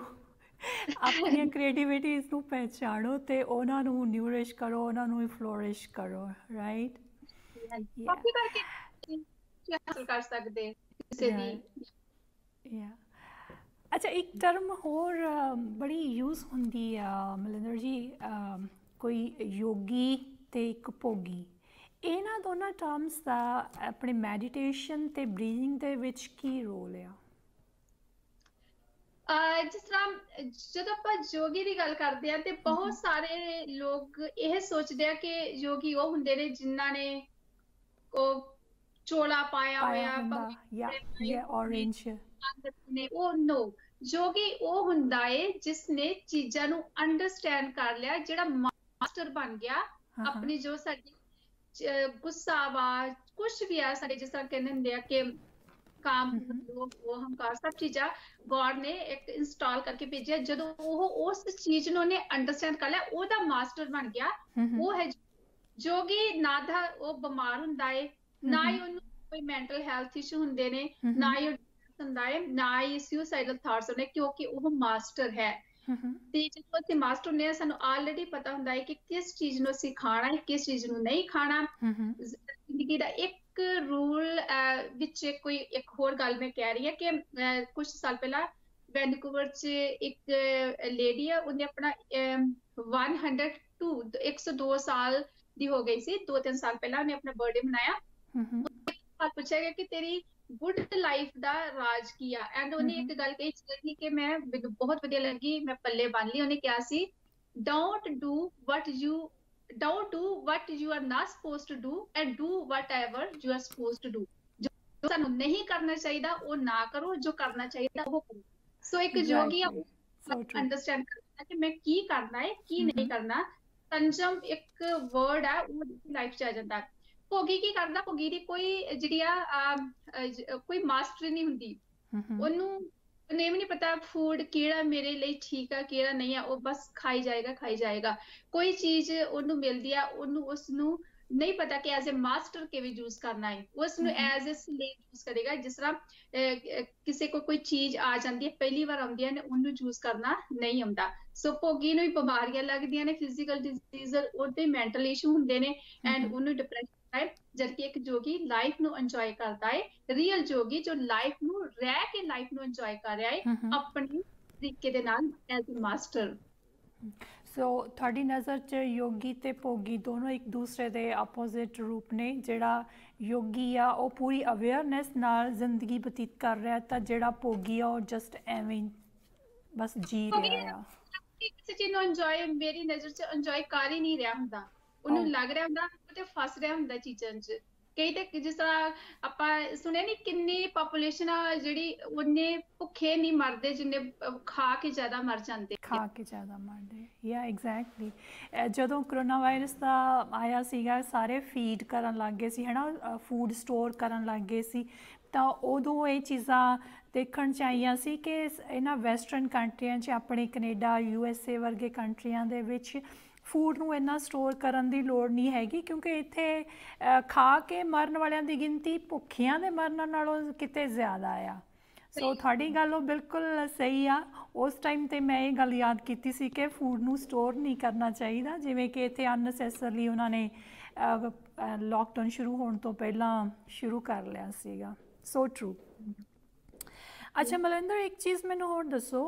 ਆਪਣੀਆਂ ਕ੍ਰੀਏਟੀਵਿਟੀਜ਼ ਨੂੰ ਪਹਿਚਾਣੋ ਤੇ ਉਹਨਾਂ ਨੂੰ ਨਿਊਰਿਸ਼ ਕਰੋ ਉਹਨਾਂ ਨੂੰ ਫਲੋਰਿਸ਼ ਕਰੋ ਰਾਈਟ ਕਾਪੀ ਕਰਕੇ ਕੀ ਹਾਸਲ ਕਰ ਸਕਦੇ ਕਿਸੇ ਦੀ। ਯਾ ਅੱਛਾ ਇੱਕ ਟਰਮ ਹੋਰ ਬੜੀ ਯੂਜ਼ ਹੁੰਦੀ ਆ ਮਲਿੰਦਰ ਜੀ ਕੋਈ ਯੋਗੀ ਤੇ ਇੱਕ ਭੋਗੀ। ਇਹਨਾਂ ਦੋਨਾਂ ਟਰਮਸ ਦਾ ਆਪਣੇ ਮੈਡੀਟੇਸ਼ਨ ਤੇ ਬਰੀਥਿੰਗ ਦੇ ਵਿੱਚ ਕੀ ਰੋਲ ਆ? ਜਿਸ ਤਰ੍ਹਾਂ ਜਦੋਂ ਆਪਾਂ ਯੋਗੀ ਦੀ ਗੱਲ ਕਰਦੇ ਆ ਤੇ ਬਹੁਤ ਸਾਰੇ ਲੋਕ ਇਹ ਸੋਚਦੇ ਆ ਕਿ ਯੋਗੀ ਉਹ ਹੁੰਦੇ ਨੇ ਜਿਨ੍ਹਾਂ ਨੇ ਉਹ ਚੋਲਾ ਪਾਇਆ ਹੋਇਆ ਜਾਂ ਹੋਏ, orange ਨੇ ਉਹ ਨੋ ਜੋਗੀ ਉਹ ਹੁੰਦਾ ਏ ਜਿਸ ਨੇ ਚੀਜ਼ਾਂ ਨੂੰ ਅੰਡਰਸਟੈਂਡ ਕਰ ਲਿਆ ਜਿਹੜਾ ਮਾਸਟਰ ਬਣ ਗਿਆ ਆਪਣੀ ਜੋ ਸਾਡੀ ਵਾ ਕੁਝ ਵੀ ਆ ਸਾਡੇ ਜਿਸ ਤਰ੍ਹਾਂ ਕਹਿੰਦੇ ਹੁੰਦੇ ਆ ਕਿ ਕਾਮ ਉਹ ਹੰਕਾਰ ਸਭ ਚੀਜ਼ਾਂ ਗੋਡ ਨੇ ਇੱਕ ਇੰਸਟਾਲ ਕਰਕੇ ਭੇਜਿਆ। ਜਦੋਂ ਉਹ ਉਸ ਚੀਜ਼ ਨੂੰ ਉਹਨੇ ਅੰਡਰਸਟੈਂਡ ਕਰ ਲਿਆ ਉਹਦਾ ਮਾਸਟਰ ਬਣ ਗਿਆ। ਉਹ ਹੈ ਜੋਗੀ ਨਾ ਦਾ ਉਹ ਬਿਮਾਰ ਹੁੰਦਾ ਏ ਨਾ ਹੀ। ਉਹਨੂੰ ਕੋਈ ਮੈਂਟਲ ਹੈਲਥ ਇਸ਼ੂ ਹੁੰਦੇ ਨੇ ਨਾ ਹੀ ਹੁੰਦਾ ਹੈ ਨਾ ਹੀ ਸੁਸਾਈਡਲ ਥਾਟਸ ਹੁੰਦੇ ਕਿਉਂਕਿ ਉਹ ਮਾਸਟਰ ਹੈ। ਤੇ ਜਦੋਂ ਅਸੀਂ ਮਾਸਟਰ ਨੇ ਸਾਨੂੰ ਆਲਰੇਡੀ ਪਤਾ ਹੁੰਦਾ ਹੈ ਕਿ ਕਿਸ ਚੀਜ਼ ਨੂੰ ਅਸੀਂ ਖਾਣਾ ਹੈ ਕਿਸ ਚੀਜ਼ ਨੂੰ ਨਹੀਂ ਖਾਣਾ। ਜ਼ਿੰਦਗੀ ਦਾ ਇੱਕ ਰੂਲ ਵਿੱਚ ਕੋਈ ਇੱਕ ਹੋਰ ਗੱਲ ਮੈਂ ਕਹਿ ਰਹੀ ਹਾਂ ਕਿ ਕੁਝ ਸਾਲ ਪਹਿਲਾਂ ਵੈਨਕੂਵਰ 'ਚ ਇੱਕ ਲੇਡੀ ਆ ਉਹਨੇ ਆਪਣਾ ਅਮ, 102 102 ਸਾਲ ਦੀ ਹੋ ਗਈ ਸੀ। ਦੋ ਤਿੰਨ ਸਾਲ ਪਹਿਲਾਂ ਉਹਨੇ ਆਪਣਾ ਬਰਥਡੇ ਮਨਾਇਆ। ਬਾਅਦ ਪੁੱਛਿਆ ਗਿਆ ਕਿ ਤੇਰੀ ਗੁੱਡ ਲਾਈਫ ਦਾ ਰਾਜ ਕੀ ਆ ਐਂਡ ਉਹਨੇ ਇੱਕ ਗੱਲ ਕਹੀ ਸੀ ਕਿ ਮੈਂ ਬਹੁਤ ਵਧੀਆ ਲੱਗੀ ਮੈਂ ਪੱਲੇ ਬੰਨ ਲਈ। ਉਹਨੇ ਕਿਹਾ ਸੀ don't do what you don't do what you are not supposed to do and do whatever you are supposed to do. ਜੋ ਜੋ ਸਾਨੂੰ ਨਹੀਂ ਕਰਨਾ ਚਾਹੀਦਾ ਉਹ ਨਾ ਕਰੋ। ਜੋ ਕਰਨਾ ਚਾਹੀਦਾ ਉਹ ਕਰੋ। ਸੋ ਇੱਕ ਜੋਗੀ. ਅੰਡਰਸਟੈਂਡ ਕਰਦਾ ਕਿ ਮੈਂ ਕੀ ਕਰਨਾ ਹੈ ਕੀ ਨਹੀਂ. ਕਰਨਾ। ਸੰਜਮ ਇੱਕ ਵਰਡ ਹੈ ਉਹ ਲਾਈਫ ਚ ਆ ਜਾਂਦਾ। ਭੋਗੀ ਕੀ ਕਰਦਾ? ਭੋਗੀ ਦੀ ਕੋਈ ਜਿਹੜੀ ਆ ਕੋਈ ਮਾਸਟਰੀ ਨਹੀਂ ਹੁੰਦੀ। ਉਹਨੂੰ ਨੇਮ ਨਹੀਂ ਪਤਾ ਫੂਡ ਕਿਹੜਾ ਮੇਰੇ ਲਈ ਠੀਕ ਆ ਕਿਹੜਾ ਨਹੀਂ ਆ ਉਹ ਬਸ ਖਾਈ ਜਾਏਗਾ ਖਾਈ ਜਾਏਗਾ। ਕੋਈ ਚੀਜ਼ ਉਹਨੂੰ ਮਿਲਦੀ ਆ ਉਹਨੂੰ ਉਸ ਨੂੰ ਨਹੀਂ ਪਤਾ ਕਿ ਐਜ਼ ਅ ਮਾਸਟਰ ਕਿਵੇਂ ਯੂਜ਼ ਕਰਨਾ ਹੈ। ਉਸ ਨੂੰ. ਐਜ਼ ਅ ਸਲੇਵ ਯੂਜ਼ ਕਰੇਗਾ। ਜਿਸ ਤਰ੍ਹਾਂ ਕਿਸੇ ਕੋ ਕੋਈ ਚੀਜ਼ ਆ ਜਾਂਦੀ ਹੈ ਪਹਿਲੀ ਵਾਰ ਆਉਂਦੀ ਹੈ ਨੇ ਉਹਨੂੰ ਯੂਜ਼ ਕਰਨਾ ਨਹੀਂ ਆਉਂਦਾ। ਸੋ ਭੋਗੀ ਨੂੰ ਵੀ ਬਿਮਾਰੀਆਂ ਲੱਗਦੀਆਂ ਨੇ ਫਿਜ਼ੀਕਲ ਡਿਜ਼ੀਜ਼ ਉਹਦੇ ਮੈਂਟਲ ਇਸ਼ੂ ਹੁੰਦੇ ਨੇ ਐਂਡ. ਉਹਨੂੰ ਡਿਪਰੈਸ਼ਨ ਹੈ ਜਦਕਿ ਇੱਕ ਜੋਗੀ ਲਾਈਫ ਨੂੰ ਇੰਜੋਏ ਕਰਦਾ ਹੈ ਰੀਅਲ ਜੋਗੀ ਜੋ ਲਾਈਫ ਨੂੰ ਰਹਿ ਕੇ ਲਾਈਫ ਨੂੰ ਇੰਜੋਏ ਕਰ ਰਿਹਾ ਹੈ। ਆਪਣੇ ਤਰੀਕੇ ਦੇ ਨਾਲ ਐਜ਼ ਅ ਮਾਸਟਰ ਸੋ ਤੁਹਾਡੀ ਨਜ਼ਰ 'ਚ ਯੋਗੀ ਤੇ ਭੋਗੀ ਦੋਨੋਂ ਇੱਕ ਦੂਸਰੇ ਦੇ ਆਪੋਜ਼ਿਟ ਰੂਪ ਨੇ ਜਿਹੜਾ ਯੋਗੀ ਆ ਉਹ ਪੂਰੀ ਅਵੇਅਰਨੈਸ ਨਾਲ ਜ਼ਿੰਦਗੀ ਬਤੀਤ ਕਰ ਰਿਹਾ ਤਾਂ ਜਿਹੜਾ ਭੋਗੀ ਆ ਉਹ ਜਸਟ ਐਵੇਂ ਬਸ ਜੀ ਰਿਹਾ ਆ ਕਿਸੇ ਚੀਜ਼ ਨੂੰ ਇੰਜੋਏ ਮੇਰੀ ਨਜ਼ਰ 'ਚ ਇੰਜੋਏ ਕਰ ਹੀ ਨਹੀਂ ਰਿਹਾ ਹੁੰਦਾ ਉਹਨੂੰ Oh. ਲੱਗ ਰਿਹਾ ਹੁੰਦਾ ਤੇ ਫਸ ਰਿਹਾ ਹੁੰਦਾ ਚੀਜ਼ਾਂ 'ਚ। ਕਈ ਤੇ ਜਿਸ ਤਰ੍ਹਾਂ ਆਪਾਂ ਸੁਣਿਆ ਨਹੀਂ ਕਿੰਨੀ ਪਾਪੂਲੇਸ਼ਨ ਆ ਜਿਹੜੀ ਉਹਨੇ ਭੁੱਖੇ ਨਹੀਂ ਮਰਦੇ, ਜਿੰਨੇ ਖਾ ਕੇ ਜ਼ਿਆਦਾ ਮਰ ਜਾਂਦੇ। ਖਾ ਕੇ ਜ਼ਿਆਦਾ ਮਰਦੇ। ਯਾ ਐਗਜ਼ੈਕਟਲੀ ਜਦੋਂ ਕਰੋਨਾ ਵਾਇਰਸ ਦਾ ਆਇਆ ਸੀਗਾ, ਸਾਰੇ ਫੀਡ ਕਰਨ ਲੱਗ ਗਏ ਸੀ, ਹਨਾ ਫੂਡ ਸਟੋਰ ਕਰਨ ਲੱਗ ਗਏ ਸੀ। ਤਾਂ ਉਦੋਂ ਇਹ ਚੀਜ਼ਾਂ ਦੇਖਣ ਚ ਆਈਆਂ ਸੀ ਕਿ ਇਹਨਾਂ ਵੈਸਟਰਨ ਕੰਟਰੀਆਂ 'ਚ, ਆਪਣੇ ਕੈਨੇਡਾ, ਯੂ ਐਸ ਏ ਵਰਗੇ ਕੰਟਰੀਆਂ ਦੇ ਵਿੱਚ ਫੂਡ ਨੂੰ ਇੰਨਾ ਸਟੋਰ ਕਰਨ ਦੀ ਲੋੜ ਨਹੀਂ ਹੈਗੀ ਕਿਉਂਕਿ ਇੱਥੇ ਖਾ ਕੇ ਮਰਨ ਵਾਲਿਆਂ ਦੀ ਗਿਣਤੀ ਭੁੱਖਿਆਂ ਦੇ ਮਰਨ ਨਾਲੋਂ ਕਿਤੇ ਜ਼ਿਆਦਾ ਆ। ਸੋ ਤੁਹਾਡੀ ਗੱਲ ਉਹ ਬਿਲਕੁਲ ਸਹੀ ਆ। ਉਸ ਟਾਈਮ ਤੇ ਮੈਂ ਇਹ ਗੱਲ ਯਾਦ ਕੀਤੀ ਸੀ ਕਿ ਫੂਡ ਨੂੰ ਸਟੋਰ ਨਹੀਂ ਕਰਨਾ ਚਾਹੀਦਾ। ਜਿਵੇਂ ਕਿ ਇੱਥੇ ਅਨਨੈਸੈਸਰਲੀ ਉਹਨਾਂ ਨੇ ਲਾਕਡਾਊਨ ਸ਼ੁਰੂ ਹੋਣ ਤੋਂ ਪਹਿਲਾਂ ਸ਼ੁਰੂ ਕਰ ਲਿਆ ਸੀਗਾ। ਸੋ ਟਰੂ ਅੱਛਾ ਮਲਿੰਦਰ ਇੱਕ ਚੀਜ਼ ਮੈਨੂੰ ਹੋਰ ਦੱਸੋ।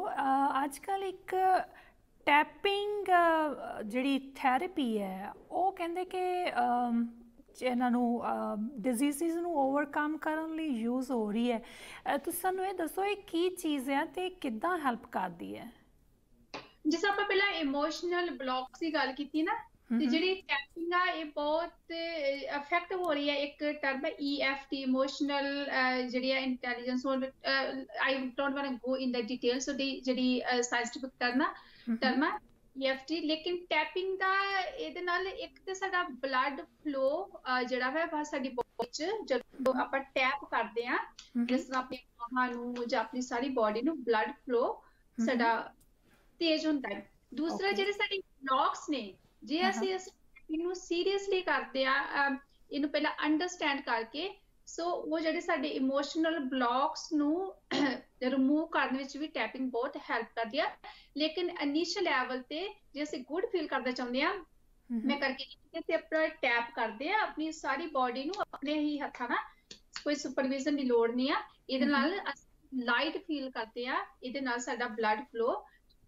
ਅੱਜ ਕੱਲ ਇੱਕ ਟੈਪਿੰਗ ਜਿਹੜੀ ਥੈਰੇਪੀ ਹੈ ਉਹ ਕਹਿੰਦੇ ਕਿ ਇਹਨਾਂ ਨੂੰ ਡਿਜ਼ੀਜ਼ਸ ਨੂੰ ਓਵਰਕਮ ਕਰਨ ਲਈ ਯੂਜ਼ ਹੋ ਰਹੀ ਹੈ ਤੁਸੀਂ ਸਾਨੂੰ ਇਹ ਦੱਸੋ ਇਹ ਕੀ ਚੀਜ਼ ਹੈ ਤੇ ਕਿੱਦਾਂ ਹੈਲਪ ਕਰਦੀ ਹੈ ਜਿਸ ਆਪਾਂ ਪਹਿਲਾਂ ਇਮੋਸ਼ਨਲ ਬਲੌਕਸ ਦੀ ਗੱਲ ਕੀਤੀ ਨਾ ਤੇ। ਜਿਹੜੀ ਟੈਪਿੰਗ ਆ ਇਹ ਬਹੁਤ ਇਫੈਕਟ ਹੋ ਰਹੀ ਹੈ ਇੱਕ ਟਰਮ ਹੈ EFT ਇਮੋਸ਼ਨਲ ਜਿਹੜੀ ਹੈ intelligence I don't want go in the details so ਜਿਹੜੀ ਸਾਇੰਟਿਫਿਕ ਟਰਮ ਆ ਟਰਮ EFT ਲੇਕਿਨ ਟੈਪਿੰਗ ਦਾ ਇਹਦੇ ਨਾਲ ਇੱਕ ਤੇ ਸਾਡਾ ਬਲੱਡ ਫਲੋ ਜਿਹੜਾ ਹੈ ਵਾ ਸਾਡੀ ਬੋਡੀ ਚ ਜਦੋਂ ਆਪਾਂ ਟੈਪ ਕਰਦੇ ਆ ਜਿਸ ਤਰ੍ਹਾਂ ਆਪਣੀ ਬਾਹਾਂ ਨੂੰ ਜਾਂ ਆਪਣੀ ਸਾਰੀ ਬਾਡੀ ਨੂੰ ਬਲੱਡ ਫਲੋ। ਸਾਡਾ ਤੇਜ਼ ਹੁੰਦਾ ਹੈ ਦੂਸਰਾ. ਜਿਹੜੇ ਸਾਡੇ ਬਲੌਕਸ ਨੇ ਜੇ ਅਸੀਂ ਇਸ ਇਹਨੂੰ ਸੀਰੀਅਸਲੀ ਕਰਦੇ ਆ ਇਹਨੂੰ ਪਹਿਲਾਂ ਅੰਡਰਸਟੈਂਡ ਕਰਕੇ ਸੋ ਉਹ ਜਿਹੜੇ ਸਾਡੇ ਇਮੋਸ਼ਨਲ ਬਲੌਕਸ ਨੂੰ ਰਿਮੂਵ ਕਰਨ ਵਿੱਚ ਵੀ ਟੈਪਿੰਗ ਬਹੁਤ ਹੈਲਪ ਕਰਦੀ ਆ। ਲੇਕਿਨ ਇਨੀਸ਼ੀਅਲ ਲੈਵਲ ਤੇ ਜੇ ਅਸੀਂ ਗੁੱਡ ਫੀਲ ਕਰਨਾ ਚਾਹੁੰਦੇ ਆ ਮੈਂ ਕਰਕੇ ਦੇਖੀ ਤੇ ਆਪਣਾ ਟੈਪ ਕਰਦੇ ਆ ਆਪਣੀ ਸਾਰੀ ਬਾਡੀ ਨੂੰ ਆਪਣੇ ਹੀ ਹੱਥਾਂ ਨਾਲ। ਕੋਈ ਸੁਪਰਵਿਜ਼ਨ ਦੀ ਲੋੜ ਨਹੀਂ ਆ। ਇਹਦੇ। ਨਾਲ ਲਾਈਟ ਫੀਲ ਕਰਦੇ ਆ ਇਹਦੇ ਨਾਲ ਸਾਡਾ ਬਲੱਡ ਫਲੋ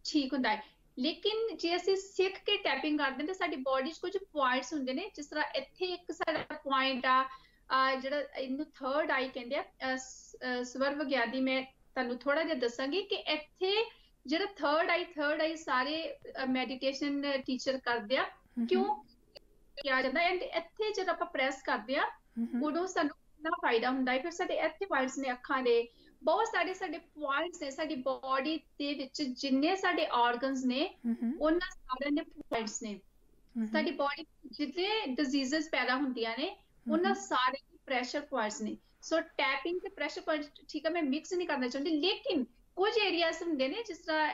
ਠੀਕ ਹੁੰਦਾ ਹੈ। ਲੇਕਿਨ ਜੇ ਅਸੀਂ ਸਿੱਖ ਕੇ ਟੈਪਿੰਗ ਕਰਦੇ ਤਾਂ ਸਾਡੀ ਬਾਡੀ 'ਚ ਕੁਝ ਪੁਆਇੰਟਸ ਹੁੰਦੇ ਨੇ ਜਿਸ ਤਰ੍ਹਾਂ ਇੱਥੇ ਇੱਕ ਸਾਡਾ ਪੁਆਇੰਟ ਆ ਜਿਹੜਾ ਇਹਨੂੰ ਥਰਡ ਆਈ ਕਹਿੰਦੇ ਆ ਸਵਰ ਵਿਗਿਆਨੀ ਮੈਂ ਤੁਹਾਨੂੰ ਥੋੜਾ ਜਿਹਾ ਦੱਸਾਂਗੀ ਕਿ ਇੱਥੇ ਜਿਹੜਾ ਥਰਡ ਆਈ ਥਰਡ ਆਈ ਸਾਰੇ ਮੈਡੀਟੇਸ਼ਨ ਟੀਚਰ ਕਰਦੇ ਆ ਕਿਉਂ? ਕਿਹਾ ਜਾਂਦਾ ਐਂਡ ਇੱਥੇ ਜਦ ਆਪਾਂ ਪ੍ਰੈਸ ਕਰਦੇ ਆ ਉਦੋਂ ਸਾਨੂੰ ਕਿੰਨਾ ਫਾਇਦਾ ਹੁੰਦਾ ਹੈ ਫਿਰ ਸਾਡੇ ਇੱਥੇ ਪੁਆਇੰਟਸ ਨੇ ਅੱਖਾਂ ਦੇ ਬਹੁਤ ਸਾਰੇ ਸਾਡੇ ਪੁਆਇੰਟਸ ਨੇ ਸਾਡੀ ਬਾਡੀ ਦੇ ਵਿੱਚ ਜਿੰਨੇ ਸਾਡੇ ਆਰਗਨਸ ਨੇ ਉਹਨਾਂ ਸਾਰਿਆਂ ਦੇ ਪੁਆਇੰਟਸ ਨੇ। ਸਾਡੀ ਬਾਡੀ ਜਿੱਤੇ ਡਿਜ਼ੀਜ਼ਸ ਪੈਦਾ ਹੁੰਦੀਆਂ ਨੇ ਉਹਨਾਂ ਸਾਰੇ ਪ੍ਰੈਸ਼ਰ ਪੁਆਇੰਟਸ ਨੇ। ਸੋ ਟੈਪਿੰਗ ਤੇ ਪ੍ਰੈਸ਼ਰ ਪੁਆਇੰਟ ਠੀਕ ਹੈ ਮੈਂ ਮਿਕਸ ਨਹੀਂ ਕਰਨਾ ਚਾਹੁੰਦੀ ਲੇਕਿਨ ਕੁਝ ਏਰੀਆਸ ਹੁੰਦੇ ਨੇ ਜਿਸ ਤਰ੍ਹਾਂ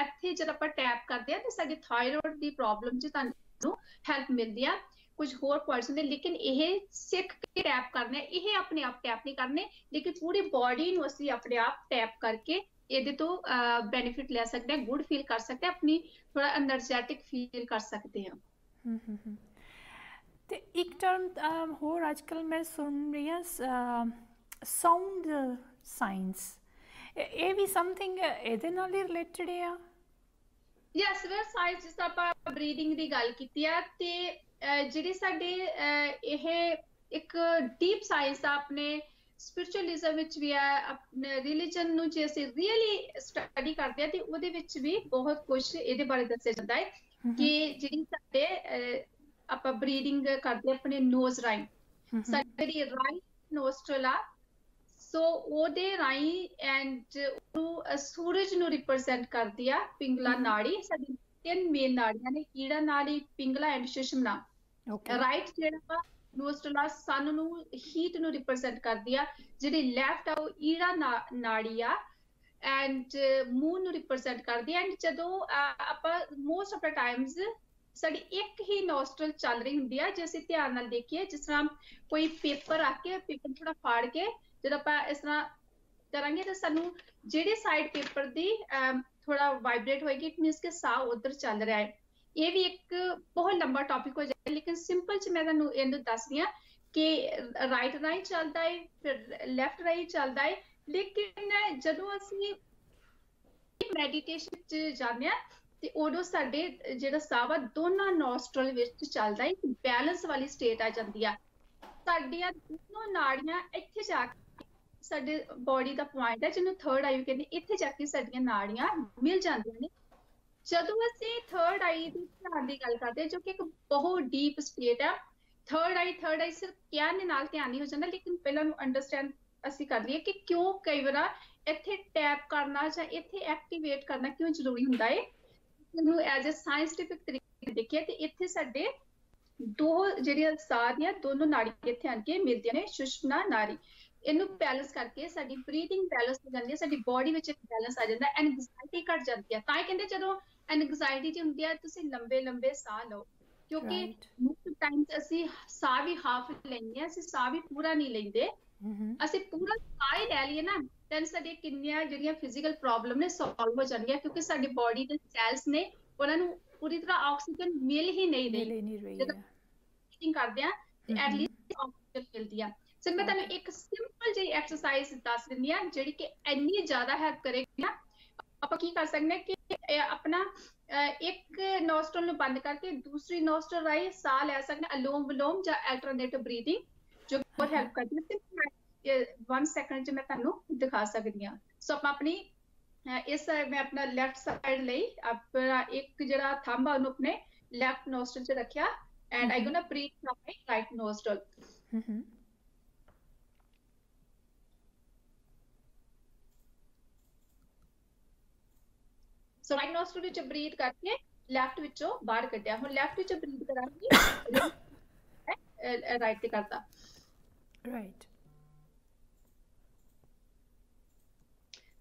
ਇੱਥੇ ਜਦ ਆਪਾਂ ਟੈਪ ਕਰਦੇ ਆ ਤੇ ਸਾਡੇ ਥਾਇਰੋਇਡ ਦੀ ਪ੍ਰੋਬਲਮ ਚ ਤੁਹਾਨੂੰ ਹੈਲਪ ਮਿਲਦੀ ਆ। ਕੁਝ ਹੋਰ ਪੁਆਇੰਟਸ ਹੁੰਦੇ ਲੇਕਿਨ ਇਹ ਸਿੱਖ ਕੇ ਟੈਪ ਕਰਨਾ ਇਹ ਆਪਣੇ ਆਪ ਟੈਪ ਨਹੀਂ ਕਰਨੇ ਲੇਕਿਨ ਪੂਰੀ ਬਾਡੀ ਨੂੰ ਅਸੀਂ ਆਪਣੇ ਆਪ ਟੈਪ ਕਰਕੇ ਇਹਦੇ ਤੋਂ ਬੈਨੀਫਿਟ ਲੈ ਸਕਦੇ ਆ ਗੁੱਡ ਫੀਲ ਕਰ ਸਕਦੇ ਆ ਆਪਣੀ ਥੋੜਾ એનર્ਜੈਟਿਕ ਫੀਲ ਕਰ ਸਕਦੇ ਆ। ਹੂੰ ਹੂੰ ਹੂੰ ਤੇ ਇੱਕ ਟਰਮ ਹੋਰ ਅੱਜਕੱਲ ਮੈਂ ਸੁਣ ਰਹੀ ਹਾਂ ਸਾਊਂਡ ਸਾਇੰਸ ਇਹ ਵੀ ਸਮਥਿੰਗ ਇਹਦੇ ਨਾਲ ਹੀ ਰਿਲੇਟਡ ਹੈ ਯੈਸ ਵੇ ਸਾਇੰਸ ਜਿਸ ਆਪਾਂ ਬਰੀਥਿੰਗ ਦੀ ਗੱਲ ਕੀਤੀ ਆ ਤੇ ਜਿਹੜੀ ਸਾਡੇ ਇਹ ਇੱਕ ਡੀਪ ਸਾਇੰਸ ਆ ਆਪਣੇ ਸਪਿਰਚੁਅਲਿਜ਼ਮ ਵਿੱਚ ਵੀ ਆ ਆਪਣੇ ਰਿਲੀਜੀਅਨ ਨੂੰ ਜੇ ਅਸੀਂ ਰੀਅਲੀ ਸਟੱਡੀ ਕਰਦੇ ਆ ਤੇ ਉਹਦੇ ਵਿੱਚ ਵੀ ਬਹੁਤ ਕੁਝ ਇਹਦੇ ਬਾਰੇ ਦੱਸਿਆ ਜਾਂਦਾ ਹੈ ਕਿ ਜਿਹੜੀ ਸਾਡੇ ਆਪਾਂ ਬਰੀਥਿੰਗ ਕਰਦੇ ਆਪਣੇ ਨੋਜ਼ ਰਾਈ ਸਾਡੀ ਰਾਈਟ ਨੋਸਟਰਲ ਆ। ਸੋ ਉਹਦੇ ਰਾਈ ਐਂਡ ਉਹ ਸੂਰਜ ਨੂੰ ਰਿਪਰੈਜ਼ੈਂਟ ਕਰਦੀ ਆ ਪਿੰਗਲਾ ਨਾੜੀ। ਸਾਡੀ ਤਿੰਨ ਮੇਨ ਨਾੜੀਆਂ ਨੇ ਕੀੜਾ ਨਾੜੀ Pingala and Sushumna okay right ਜਿਹੜਾ ਨੋਸਟਰਲ ਸਨ ਨੂੰ ਹੀਟ ਨੂੰ ਰਿਪਰੈਜ਼ੈਂਟ ਕਰਦੀ ਆ। ਜਿਹੜੀ ਲੈਫਟ ਆ ਉਹ ਈੜਾ ਨਾੜੀ ਆ। ਐਂਡ ਮੂਨ ਨੂੰ ਰਿਪਰੈਜ਼ੈਂਟ ਕਰਦੀ ਐਂਡ ਜਦੋਂ ਆਪਾਂ ਮੋਸਟ ਆਫ ਦਾ ਟਾਈਮਸ ਸਾਡੀ ਇੱਕ ਹੀ ਨੋਸਟਰਲ ਚੱਲ ਰਹੀ ਹੁੰਦੀ ਆ, ਜੇ ਅਸੀਂ ਧਿਆਨ ਨਾਲ ਦੇਖੀਏ, ਜਿਸ ਤਰ੍ਹਾਂ ਕੋਈ ਪੇਪਰ ਆ ਕੇ ਪੇਪਰ ਥੋੜਾ ਫਾੜ ਕੇ, ਜਦੋਂ ਆਪਾਂ ਇਸ ਤਰ੍ਹਾਂ ਕਰਾਂਗੇ ਤਾਂ ਸਾਨੂੰ ਜਿਹੜੀ ਸਾਈਡ ਪੇਪਰ ਦੀ ਥੋੜਾ ਵਾਈਬ੍ਰੇਟ ਹੋਏਗੀ ਇਟ ਮੀਨਸ ਕਿ ਸਾਹ ਉਧਰ ਚੱਲ ਰਿਹਾ ਹੈ। ਇਹ ਵੀ ਇੱਕ ਬਹੁਤ ਲੰਬਾ ਟੌਪਿਕ ਹੋ ਜਾਏਗਾ, ਲੇਕਿਨ ਸਿੰਪਲ ਚ ਮੈਂ ਤੁਹਾਨੂੰ ਇਹਨੂੰ ਦੱਸਦੀ ਆ ਕਿ ਰਾਈਟ ਰਾਈਟ ਚੱਲਦਾ ਹੈ, ਫਿਰ ਲੈਫਟ ਰਾਈਟ ਚੱਲਦਾ ਹੈ। ਲੇਕਿਨ ਜਦੋਂ ਅਸੀਂ ਮੈਡੀਟੇਸ਼ਨ ਚ ਜਾਂਦੇ ਆ ਤੇ ਉਦੋਂ ਸਾਡੇ ਜਿਹੜਾ ਸਾਹ ਆ ਦੋਨਾਂ ਨੋਸਟਰਲ ਵਿੱਚ ਚੱਲਦਾ ਹੈ ਬੈਲੈਂਸ ਵਾਲੀ ਸਟੇਟ ਆ ਜਾਂਦੀ ਆ। ਸਾਡੀਆਂ ਦੋਨੋਂ ਨਾੜੀਆਂ ਇੱਥੇ ਜਾ ਕੇ ਸਾਡੇ ਬਾਡੀ ਦਾ ਪੁਆਇੰਟ ਹੈ ਜਿਹਨੂੰ ਥਰਡ ਆਈ ਕਹਿੰਦੇ, ਇੱਥੇ ਜਾ ਕੇ ਸਾਡੀਆਂ ਨਾੜੀਆਂ ਮਿਲ ਜਾਂਦੀਆਂ ਨੇ। ਜਦੋਂ ਅਸੀਂ ਥਰਡ ਆਈ ਦੀ ਧਿਆਨ ਦੀ ਗੱਲ ਕਰਦੇ ਜੋ ਕਿ ਇੱਕ ਬਹੁਤ ਡੀਪ ਸਟੇਟ ਆ ਥਰਡ ਆਈ ਥਰਡ ਆਈ ਸਿਰਫ ਗਿਆਨ ਨਾਲ ਧਿਆਨ ਨਹੀਂ ਹੋ ਜਾਂਦਾ, ਲੇਕਿਨ ਪਹਿਲਾਂ ਨੂੰ ਅੰਡਰਸਟੈਂਡ ਅਸੀਂ ਕਰ ਲਈਏ ਕਿ ਕਿਉਂ ਕਈ ਵਾਰ ਇੱਥੇ ਟੈਪ ਕਰਨਾ ਜਾਂ ਇੱਥੇ ਐਕਟੀਵੇਟ ਕਰਨਾ ਕਿਉਂ ਜ਼ਰੂਰੀ ਹੁੰਦਾ ਹੈ ਇਹਨੂੰ ਐਜ਼ ਅ ਸਾਇੰਟਿਫਿਕ ਤਰੀਕੇ ਦੇਖੀਏ ਤੇ ਇੱਥੇ ਸਾਡੇ ਦੋ ਜਿਹੜੀਆਂ ਸਾਹ ਦੀਆਂ ਦੋਨੋਂ ਨਾੜੀ ਇੱਥੇ ਆਣ ਕੇ ਮਿਲਦੀਆਂ ਨੇ ਸੁਸ਼ਮਨਾ ਨਾੜੀ। ਇਹਨੂੰ ਬੈਲੈਂਸ ਕਰਕੇ ਸਾਡੀ ਬਰੀਥਿੰਗ ਬੈਲੈਂਸ ਹੋ ਜਾਂਦੀ ਹੈ ਸਾਡੀ ਬਾਡੀ ਵਿੱਚ ਇੱਕ ਬੈਲੈਂਸ ਆ ਜਾਂਦਾ ਐਂਗਜ਼ਾਇਟੀ ਘਟ ਜਾਂਦੀ ਹੈ। ਤਾਂ ਕਹਿੰਦੇ ਜਦੋਂ ਐਂਗਜ਼ਾਇਟੀ ਜੀ ਹੁੰਦੀ ਹੈ ਤੁਸੀਂ ਲੰਬੇ ਲੰਬੇ ਸਾਹ ਲਓ ਕਿਉਂਕਿ ਮੁਕਤ ਟਾਈਮ ਤੇ ਅਸੀਂ ਸਾਹ ਵੀ ਹਾਫ ਲੈਂਦੇ ਆ ਅਸੀਂ ਸਾਹ ਵੀ ਪੂਰਾ ਨਹੀਂ ਲੈਂਦੇ। ਅਸੀਂ ਪੂਰਾ ਸਾਹ ਹੀ ਲੈ ਲਈਏ ਨਾ ਤਾਂ ਸਾਡੇ ਕਿੰਨੀਆਂ ਜਿਹੜੀਆਂ ਫਿਜ਼ੀਕਲ ਪ੍ਰੋਬਲਮ ਨੇ ਸੋਲਵ ਹੋ ਜਾਣਗੀਆਂ ਕਿਉਂਕਿ ਸਾਡੀ ਬਾਡੀ ਦੇ ਸੈਲਸ ਨੇ ਉਹਨਾਂ ਨੂੰ ਪੂਰੀ ਤਰ੍ਹਾਂ ਆਕਸੀਜਨ ਮਿਲ ਹੀ ਨਹੀਂ ਰਹੀ। ਰਹੀ ਹੈ। ਕਰਦੇ ਆ ਤੇ ਐਟ ਲੀਸਟ ਆਕਸੀਜਨ ਮਿਲਦੀ ਆ। ਸੋ ਮੈਂ ਤੁਹਾਨੂੰ ਇੱਕ ਸਿੰਪਲ ਜਿਹੀ ਐਕਸਰਸਾਈਜ਼ ਦੱਸ ਦਿੰਦੀ ਆ ਜਿਹੜੀ ਕਿ ਇੰਨੀ ਜ਼ਿਆਦਾ ਹੈਲਪ ਕਰੇਗੀ ਨਾ ਆਪਾਂ ਕੀ ਕਰ ਸਕਦੇ ਕਿ ਆਪਣਾ ਇੱਕ ਨੋਸਟਰਲ ਨੂੰ ਬੰਦ ਕਰਕੇ ਦੂਸਰੀ ਨੋਸਟਰਲ ਰਾਹੀਂ ਸਾਹ ਲੈ ਸਕਦੇ ਹਾਂ ਅਲੋਮ ਵਿਲੋਮ ਜਾਂ ਅਲਟਰਨੇਟਿਵ ਬਰੀਥਿੰਗ ਜੋ ਬਹੁਤ ਹੈਲਪ ਕਰਦੀ ਹੈ। 1 ਸੈਕਿੰਡ ਚ ਮੈਂ ਤੁਹਾਨੂੰ ਦਿਖਾ ਸਕਦੀ ਹਾਂ। ਸੋ ਆਪਾਂ ਆਪਣੀ ਇਸ ਮੈਂ ਆਪਣਾ ਲੈਫਟ ਸਾਈਡ ਲਈ ਆਪਣਾ ਇੱਕ ਜਿਹੜਾ ਥੰਬ ਆ ਉਹਨੂੰ ਆਪਣੇ ਲੈਫਟ ਨੋਸਟਰਲ 'ਚ ਰੱਖਿਆ and I gonna breathe from my right nostril hmm so right nostril ਵਿੱਚ ਬਰੀਥ ਕਰਕੇ ਲੈਫਟ ਵਿੱਚੋਂ ਬਾਹਰ ਕੱਢਿਆ। ਹੁਣ ਲੈਫਟ ਵਿੱਚੋਂ ਬਰੀਥ ਕਰਾਂਗੀ। ਰਾਈਟ ਤੇ ਕਰਤਾ। ਰਾਈਟ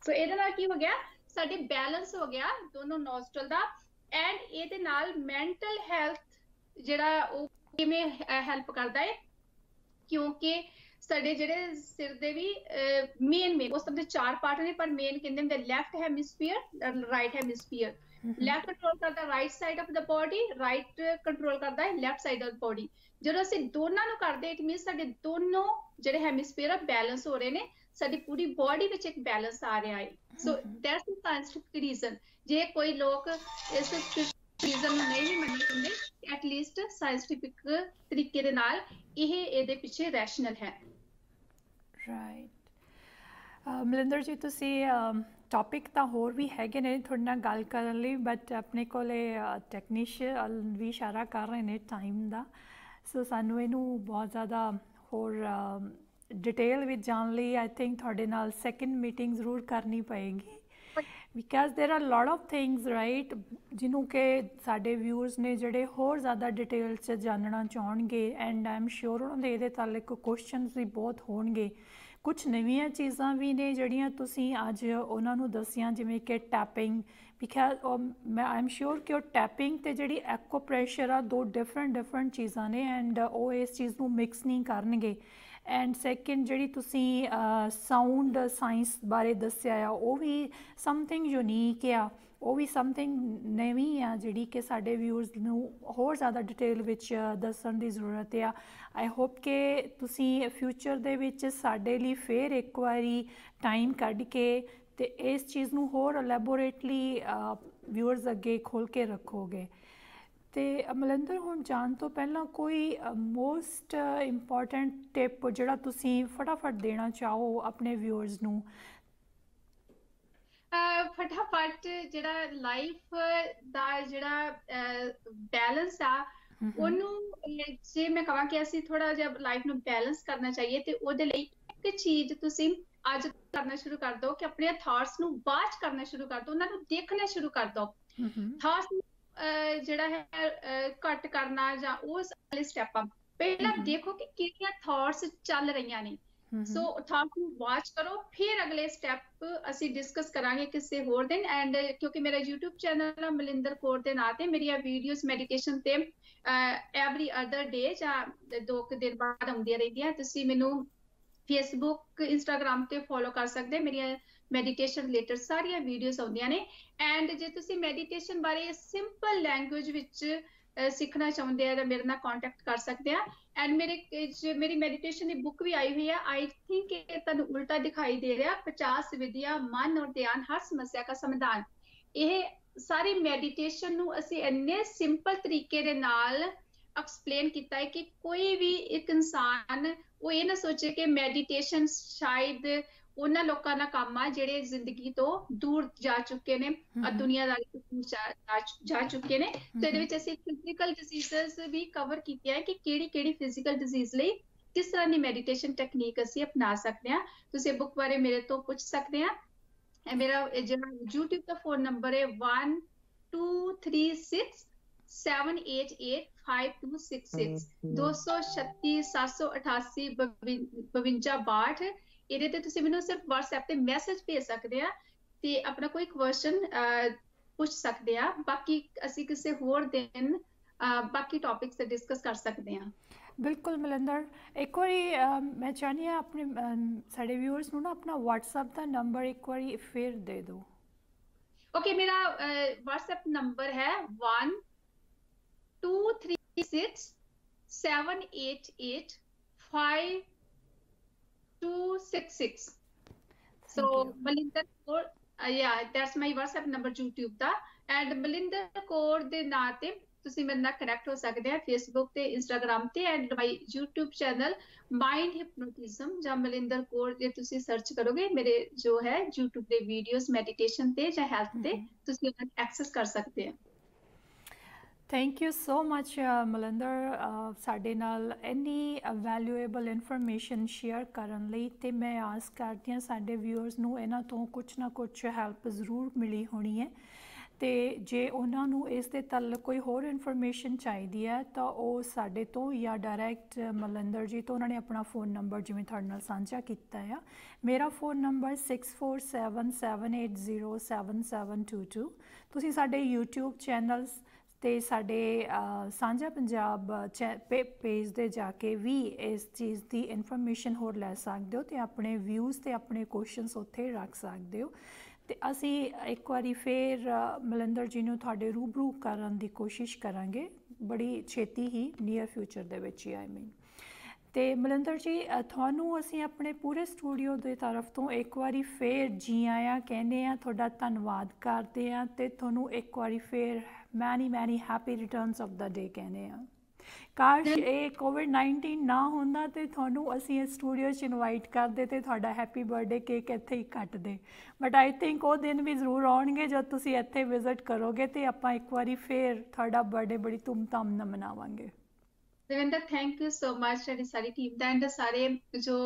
ਸੋ ਇਹਦੇ ਨਾਲ ਕੀ ਹੋ ਗਿਆ? ਸਾਡੇ ਬੈਲੈਂਸ ਹੋ ਗਿਆ ਦੋਨੋਂ ਨੋਸਟਰਲ ਦਾ ਐਂਡ ਇਹਦੇ ਨਾਲ ਮੈਂਟਲ ਹੈਲਥ ਜਿਹੜਾ ਉਹ ਕਿਵੇਂ ਹੈਲਪ ਕਰਦਾ ਹੈ? ਕਿਉਂਕਿ ਸਾਡੇ ਜਿਹੜੇ ਸਿਰ ਦੇ ਵੀ ਮੇਨ ਮੇਨ ਉਸ ਦੇ ਚਾਰ ਪਾਰਟ ਨੇ ਪਰ ਮੇਨ ਕਹਿੰਦੇ ਨੇ left hemisphere right hemisphere left control ਕਰਦਾ right side of the body right control ਕਰਦਾ ਹੈ ਲੈਫਟ ਸਾਈਡ ਆਫ ਬਾਡੀ ਜਦੋਂ ਅਸੀਂ ਦੋਨਾਂ ਨੂੰ ਕਰਦੇ ਇਟ ਮੀਨਸ ਸਾਡੇ ਦੋਨੋਂ ਜਿਹੜੇ ਹੈਮਿਸਫੀਅਰ ਆ ਬੈਲੈਂਸ ਹੋ ਰਹੇ ਨੇ। ਸਾਡੀ ਪੂਰੀ ਬਾਡੀ ਵਿੱਚ ਇੱਕ ਬੈਲੈਂਸ ਆ ਰਿਹਾ ਹੈ। So that's the scientific reason ਜੇ ਕੋਈ ਲੋਕ ਇਸ ਰੀਜ਼ਨ ਨੂੰ ਨਹੀਂ ਮੰਨਦੇ ਹੁੰਦੇ ਐਟ ਲੀਸਟ ਸਾਇੰਟਿਫਿਕ ਤਰੀਕੇ ਦੇ ਨਾਲ ਇਹ ਇਹਦੇ ਪਿੱਛੇ ਰੈਸ਼ਨਲ ਹੈ। ਰਾਈਟ ਮਲਿੰਦਰ ਜੀ ਤੁਸੀਂ ਟੌਪਿਕ ਤਾਂ ਹੋਰ ਵੀ ਹੈਗੇ ਨੇ ਤੁਹਾਡੇ ਨਾਲ ਗੱਲ ਕਰਨ ਲਈ ਬਟ ਆਪਣੇ ਕੋਲੇ ਟੈਕਨੀਸ਼ੀਅਨ ਵੀ ਇਸ਼ਾਰਾ ਕਰ ਰਹੇ ਨੇ ਟਾਈਮ ਦਾ। ਸੋ ਸਾਨੂੰ ਇਹਨੂੰ ਬਹੁਤ ਜ਼ਿਆਦਾ ਹੋਰ ਡਿਟੇਲ ਵਿੱਚ ਜਾਣ ਲਈ ਆਈ ਥਿੰਕ ਤੁਹਾਡੇ ਨਾਲ ਸੈਕੰਡ ਮੀਟਿੰਗ ਜ਼ਰੂਰ ਕਰਨੀ ਪਏਗੀ because there are lot of things right ਜਿਹਨੂੰ ਕਿ ਸਾਡੇ ਵਿਊਅਰਸ ਨੇ ਜਿਹੜੇ ਹੋਰ ਜ਼ਿਆਦਾ ਡਿਟੇਲ 'ਚ ਜਾਣਨਾ ਚਾਹਣਗੇ ਐਂਡ ਆਮ ਸ਼ੋਰ ਉਹਨਾਂ ਦੇ ਇਹਦੇ ਤਾਲਕ ਕੁਐਸਚਨਸ ਵੀ ਬਹੁਤ ਹੋਣਗੇ ਕੁਝ ਨਵੀਆਂ ਚੀਜ਼ਾਂ ਵੀ ਨੇ ਜਿਹੜੀਆਂ ਤੁਸੀਂ ਅੱਜ ਉਹਨਾਂ ਨੂੰ ਦੱਸੀਆਂ ਜਿਵੇਂ ਕਿ ਟੈਪਿੰਗ ਬਿਕਾਜ਼ ਮੈਂ ਆਮ ਸ਼ੋਰ ਕਿ ਉਹ ਟੈਪਿੰਗ ਤੇ ਜਿਹੜੀ ਐਕੋ ਪ੍ਰੈਸ਼ਰ ਆ ਦੋ ਡਿਫਰੈਂਟ ਡਿਫਰੈਂਟ ਚੀਜ਼ਾਂ ਨੇ ਐਂਡ ਉਹ ਇਸ ਚੀਜ਼ ਨੂੰ ਮਿਕਸ ਨਹੀਂ ਕਰਨਗੇ ਐਂਡ ਸੈਕਿੰਡ ਜਿਹੜੀ ਤੁਸੀਂ ਸਾਊਂਡ ਸਾਇੰਸ ਬਾਰੇ ਦੱਸਿਆ ਆ, ਉਹ ਵੀ ਸਮਥਿੰਗ ਯੂਨੀਕ ਆ। ਉਹ ਵੀ ਸਮਥਿੰਗ ਨਵੀਂ ਆ, ਜਿਹੜੀ ਕਿ ਸਾਡੇ ਵਿਊਅਰਸ ਨੂੰ ਹੋਰ ਜ਼ਿਆਦਾ ਡਿਟੇਲ ਵਿੱਚ ਦੱਸਣ ਦੀ ਜ਼ਰੂਰਤ ਆ। ਆਈ ਹੋਪ ਕਿ ਤੁਸੀਂ ਫਿਊਚਰ ਦੇ ਵਿੱਚ ਸਾਡੇ ਲਈ ਫੇਰ ਇੱਕ ਵਾਰੀ ਟਾਈਮ ਕੱਢ ਕੇ ਤੇ ਇਸ ਚੀਜ਼ ਨੂੰ ਹੋਰ ਅਲੈਬੋਰੇਟਲੀ ਵਿਊਅਰਸ ਅੱਗੇ ਖੋਲ ਕੇ ਰੱਖੋਗੇ। ਤੇ ਅਮਲਿੰਦਰ ਹੁਣ ਜਾਣ ਤੋਂ ਪਹਿਲਾਂ ਕੋਈ ਮੋਸਟ ਇੰਪੋਰਟੈਂਟ ਟਿਪ ਜਿਹੜਾ ਤੁਸੀਂ ਫਟਾਫਟ ਦੇਣਾ ਚਾਹੋ ਆਪਣੇ ਵਿਊਅਰਸ ਨੂੰ? ਫਟਾਫਟ ਜਿਹੜਾ ਲਾਈਫ ਦਾ ਜਿਹੜਾ ਬੈਲੈਂਸ ਆ ਉਹਨੂੰ ਜੇ ਮੈਂ ਕਹਾਂ ਕਿ ਅਸੀਂ ਥੋੜਾ ਜਿਹਾ ਲਾਈਫ ਨੂੰ ਬੈਲੈਂਸ ਕਰਨਾ ਚਾਹੀਏ ਤੇ ਉਹਦੇ ਲਈ ਇੱਕ ਚੀਜ਼ ਤੁਸੀਂ ਅੱਜ ਕਰਨਾ ਸ਼ੁਰੂ ਕਰ ਦਿਓ ਕਿ ਆਪਣੇ ਥਾਟਸ ਨੂੰ ਬਾਅਦ ਕਰਨਾ ਸ਼ੁਰੂ ਕਰ ਦਿਓ ਉਹਨਾਂ ਨੂੰ ਦੇਖਣਾ ਸ਼ੁਰੂ ਕਰ ਦਿਓ। ਥਾਟਸ ਜਿਹੜਾ ਹੈ ਘਟ ਕਰਨਾ ਜਾਂ ਉਸ ਵਾਲੇ ਸਟੈਪਾਂ ਪਹਿਲਾਂ ਦੇਖੋ ਕਿ ਕਿਹੜੀਆਂ ਥਾਟਸ ਚੱਲ ਰਹੀਆਂ ਨੇ। ਸੋ ਥਾਟ ਨੂੰ ਵਾਚ ਕਰੋ ਫਿਰ ਅਗਲੇ ਸਟੈਪ ਅਸੀਂ ਡਿਸਕਸ ਕਰਾਂਗੇ ਕਿਸੇ ਹੋਰ ਦਿਨ। ਐਂਡ ਕਿਉਂਕਿ ਮੇਰਾ YouTube ਚੈਨਲ ਹੈ ਮਲਿੰਦਰ ਕੌਰ ਦੇ ਨਾਂ ਤੇ ਮੇਰੀਆਂ ਵੀਡੀਓਜ਼ ਮੈਡੀਟੇਸ਼ਨ ਤੇ ਐਵਰੀ ਅਦਰ ਡੇ ਜਾਂ ਦੋ ਕੁ ਦਿਨ ਬਾਅਦ ਆਉਂਦੀਆਂ ਰਹਿੰਦੀਆਂ। ਤੁਸੀਂ ਮੈਨੂੰ ਫੇਸਬੁੱਕ ਇੰਸਟਾਗ੍ਰam ਤੇ ਫੋਲੋ ਕਰ ਸਕਦੇ। ਮੇਰੀਆਂ ਮੈਡੀਟੇਸ਼ਨ ਰਿਲੇਟਡ ਸਾਰੀਆਂ ਵੀਡੀਓਜ਼ ਆਉਂਦੀਆਂ ਨੇ। ਐਂਡ ਜੇ ਤੁਸੀਂ ਮੈਡੀਟੇਸ਼ਨ ਬਾਰੇ ਸਿੰਪਲ ਲੈਂਗੁਏਜ ਵਿੱਚ ਸਿੱਖਣਾ ਚਾਹੁੰਦੇ ਆ, ਤਾਂ ਮੇਰੇ ਨਾਲ ਕੰਟੈਕਟ ਕਰ ਸਕਦੇ ਆ। ਐਂਡ ਮੇਰੇ ਮੇਰੀ ਮੈਡੀਟੇਸ਼ਨ ਦੀ ਬੁੱਕ ਵੀ ਆਈ ਹੋਈ ਹੈ ਆਈ ਥਿੰਕ ਇਹ ਤੁਹਾਨੂੰ ਉਲਟਾ ਦਿਖਾਈ ਦੇ ਰਿਹਾ। 50 ਵਿਧੀਆਂ ਮਨ ਔਰ ਧਿਆਨ, ਹਰ ਸਮੱਸਿਆ ਦਾ ਸਮਾਧਾਨ। ਇਹ ਸਾਰੀ ਮੈਡੀਟੇਸ਼ਨ ਨੂੰ ਅਸੀਂ ਇੰਨੇ ਸਿੰਪਲ ਤਰੀਕੇ ਦੇ ਨਾਲ ਐਕਸਪਲੇਨ ਕੀਤਾ ਹੈ ਕਿ ਕੋਈ ਵੀ ਇੱਕ ਇਨਸਾਨ, ਉਹ ਇਹ ਨਾ ਸੋਚੇ ਕਿ ਮੈਡੀਟੇਸ਼ਨ ਸ਼ਾਇਦ ਉਹਨਾਂ ਲੋਕਾਂ ਦਾ ਕੰਮ ਆ ਜਿਹੜੇ ਜ਼ਿੰਦਗੀ ਤੋਂ ਦੂਰ ਜਾ ਚੁੱਕੇ ਨੇ ਦੁਨੀਆਦਾਰੀ ਤੋਂ ਦੂਰ ਜਾ ਚੁੱਕੇ ਨੇ। ਤੇ ਇਹਦੇ ਵਿੱਚ ਅਸੀਂ ਫਿਜ਼ੀਕਲ ਡਿਜ਼ੀਜ਼ਸ ਵੀ ਕਵਰ ਕੀਤੇ ਆ ਕਿ ਕਿਹੜੀ ਕਿਹੜੀ ਫਿਜ਼ੀਕਲ ਡਿਜ਼ੀਜ਼ ਲਈ ਕਿਸ ਤਰ੍ਹਾਂ ਦੀ ਮੈਡੀਟੇਸ਼ਨ ਟੈਕਨੀਕ ਅਸੀਂ ਅਪਣਾ ਸਕਦੇ ਆ ਤੁਸੀਂ ਬੁੱਕ ਬਾਰੇ ਮੇਰੇ ਤੋਂ ਪੁੱਛ ਸਕਦੇ ਆ ਇਹ ਮੇਰਾ ਜਿਹੜਾ YouTube ਦਾ ਫੋਨ ਨੰਬਰ ਹੈ 1236 788 5266 236 788 5262 ਇਹਦੇ ਤੇ ਤੁਸੀਂ ਮੈਨੂੰ ਸਿਰਫ WhatsApp ਤੇ ਮੈਸੇਜ ਭੇਜ ਸਕਦੇ ਆ ਤੇ ਆਪਣਾ ਕੋਈ ਕੁਐਸਚਨ ਪੁੱਛ ਸਕਦੇ ਆ। ਬਾਕੀ ਅਸੀਂ ਕਿਸੇ ਹੋਰ ਦਿਨ ਬਾਕੀ ਟੌਪਿਕਸ ਤੇ ਡਿਸਕਸ ਕਰ ਸਕਦੇ ਆ। ਬਿਲਕੁਲ ਮਲਿੰਦਰ। ਇੱਕ ਵਾਰੀ ਮੈਂ ਚਾਹਨੀ ਆ ਆਪਣੇ ਸਾਡੇ ਵਿਊਅਰਸ ਨੂੰ ਨਾ ਆਪਣਾ WhatsApp ਦਾ ਨੰਬਰ ਇੱਕ ਵਾਰੀ ਫੇਰ ਦੇ ਦਿਓ। ਓਕੇ ਮੇਰਾ WhatsApp ਨੰਬਰ ਹੈ 1 236 788 5 266. So Malinder Kaur, uh, yeah, that's my WhatsApp number YouTube ਦਾ ਐਂਡ ਮਲਿੰਦਰ ਕੌਰ ਦੇ ਨਾਂ ਤੇ ਤੁਸੀਂ ਮੇਰੇ ਨਾਲ ਕਨੈਕਟ ਹੋ ਸਕਦੇ ਆ ਫੇਸਬੁੱਕ ਤੇ ਇੰਸਟਾਗ੍ਰam ਤੇ and my YouTube channel mind hypnotism ਜਾਂ ਮਲਿੰਦਰ ਕੌਰ ਜੇ ਤੁਸੀਂ ਸਰਚ ਕਰੋਗੇ ਮੇਰੇ ਜੋ ਹੈ YouTube ਦੇ ਵੀਡੀਓਜ਼ ਮੈਡੀਟੇਸ਼ਨ ਤੇ ਜਾਂ ਹੈਲਥ ਤੇ ਤੁਸੀਂ ਉਹਨਾਂ ਨੂੰ ਐਕਸੈਸ ਕਰ ਸਕਦੇ ਆ thank you so much Malinder ਸਾਡੇ ਨਾਲ ਇੰਨੀ ਵੈਲਿਊਏਬਲ ਇਨਫੋਰਮੇਸ਼ਨ ਸ਼ੇਅਰ ਕਰਨ ਲਈ ਤੇ ਮੈਂ ਆਸ ਕਰਦੀ ਹਾਂ ਸਾਡੇ ਵਿਊਅਰਸ ਨੂੰ ਇਹਨਾਂ ਤੋਂ ਕੁਝ ਨਾ ਕੁਝ ਹੈਲਪ ਜ਼ਰੂਰ ਮਿਲੀ ਹੋਣੀ ਹੈ। ਤੇ ਜੇ ਉਹਨਾਂ ਨੂੰ ਇਸ ਦੇ ਤਲ ਕੋਈ ਹੋਰ ਇਨਫੋਰਮੇਸ਼ਨ ਚਾਹੀਦੀ ਹੈ, ਤਾਂ ਉਹ ਸਾਡੇ ਤੋਂ ਜਾਂ ਡਾਇਰੈਕਟ ਮਲਿੰਦਰ ਜੀ ਤੋਂ ਉਹਨਾਂ ਨੇ ਆਪਣਾ ਫੋਨ ਨੰਬਰ ਜਿਵੇਂ ਤੁਹਾਡੇ ਨਾਲ ਸਾਂਝਾ ਕੀਤਾ ਆ। ਮੇਰਾ ਫੋਨ ਨੰਬਰ 6477807722 ਤੁਸੀਂ ਸਾਡੇ YouTube ਚੈਨਲਸ ਤੇ ਸਾਡੇ ਸਾਂਝਾ ਪੰਜਾਬ ਪੇਜ ਤੇ ਜਾ ਕੇ ਵੀ ਇਸ ਚੀਜ਼ ਦੀ ਇਨਫੋਰਮੇਸ਼ਨ ਹੋਰ ਲੈ ਸਕਦੇ ਹੋ ਤੇ ਆਪਣੇ ਵਿਊਜ਼ ਤੇ ਆਪਣੇ ਕੁਐਸਚਨਸ ਉੱਥੇ ਰੱਖ ਸਕਦੇ ਹੋ। ਤੇ ਅਸੀਂ ਇੱਕ ਵਾਰੀ ਫੇਰ ਮਲਿੰਦਰ ਜੀ ਨੂੰ ਤੁਹਾਡੇ ਰੂਬਰੂ ਕਰਨ ਦੀ ਕੋਸ਼ਿਸ਼ ਕਰਾਂਗੇ। ਬੜੀ ਛੇਤੀ ਹੀ ਨੀਅਰ ਫਿਊਚਰ ਦੇ ਵਿੱਚ ਹੀ ਆਈ ਮੀਨ ਤੇ ਮਲਿੰਦਰ ਜੀ ਤੁਹਾਨੂੰ ਅਸੀਂ ਆਪਣੇ ਪੂਰੇ ਸਟੂਡੀਓ ਦੇ ਤਰਫ ਤੋਂ ਇੱਕ ਵਾਰੀ ਫੇਰ ਜੀ ਆਇਆਂ ਕਹਿੰਦੇ ਆ ਤੁਹਾਡਾ ਧੰਨਵਾਦ ਕਰਦੇ ਆ ਤੇ ਤੁਹਾਨੂੰ ਇੱਕ ਵਾਰੀ ਫੇਰ many many happy returns of the day ਕਹਿੰਦੇ ਆ। ਕਾਸ਼ ਇਹ ਕੋਵਿਡ 19 ਨਾ ਹੁੰਦਾ ਤੇ ਤੁਹਾਨੂੰ ਅਸੀਂ ਇਸ ਸਟੂਡੀਓ 'ਚ ਇਨਵਾਈਟ ਕਰਦੇ ਤੇ ਤੁਹਾਡਾ ਹੈਪੀ ਬਰਥਡੇ ਕੇਕ ਇੱਥੇ ਹੀ ਕੱਟਦੇ ਬਟ ਆਈ ਥਿੰਕ ਉਹ ਦਿਨ ਵੀ ਜ਼ਰੂਰ ਆਉਣਗੇ ਜਦ ਤੁਸੀਂ ਇੱਥੇ ਵਿਜ਼ਿਟ ਕਰੋਗੇ ਤੇ ਆਪਾਂ ਇੱਕ ਵਾਰੀ ਫੇਰ ਤੁਹਾਡਾ ਬਰਥਡੇ ਬੜੀ ਧੂਮਧਾਮ ਨਾਲ ਮਨਾਵਾਂਗੇ। Ravinder thank you so much ਸਾਡੀ ਸਾਰੀ ਟੀਮ ਦਾ ਐਂਡ ਸਾਰੇ ਜੋ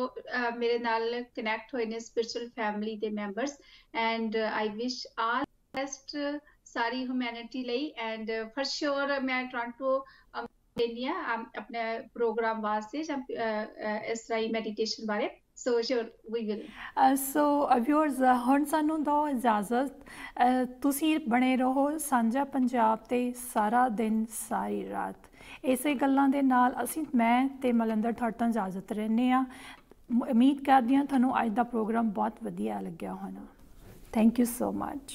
ਮੇਰੇ ਨਾਲ ਕਨੈਕਟ ਹੋਏ ਨੇ ਸਪਿਰਚੁਅਲ ਫੈਮਿਲੀ ਦੇ members and I wish all best sorry humanity ਲਈ ਐਂਡ ਫॉर ਸ਼ੋਰ ਮੈਂ ਟੋਰਾਂਟੋ ਦੇਨੀਆ ਆਪਣੇ ਪ੍ਰੋਗਰਾਮ ਵਾਸਤੇ ਜਾਂ ਇਸ ਤਰ੍ਹਾਂ ਮੈਡੀਟੇਸ਼ਨ ਬਾਰੇ ਸੋ ਸ਼ੋਰ ਵੀ ਵਿਲ ਸੋ ਵਿਊਅਰਸ ਹੁਣ ਸਾਨੂੰ ਦੋ ਇਜਾਜ਼ਤ ਤੁਸੀਂ ਬਣੇ ਰਹੋ ਸਾਂਝਾ ਪੰਜਾਬ ਤੇ ਸਾਰਾ ਦਿਨ, ਸਾਰੀ ਰਾਤ। ਇਸੇ ਗੱਲਾਂ ਦੇ ਨਾਲ ਅਸੀਂ, ਮੈਂ ਤੇ ਮਲਿੰਦਰ ਠੱਟਨ ਇਜਾਜ਼ਤ ਰਹਿੰਦੇ ਆ ਉਮੀਦ ਕਰਦੀ ਹਾਂ ਤੁਹਾਨੂੰ ਅੱਜ ਦਾ ਪ੍ਰੋਗਰਾਮ ਬਹੁਤ ਵਧੀਆ ਲੱਗਿਆ ਹੋਣਾ। Thank you so much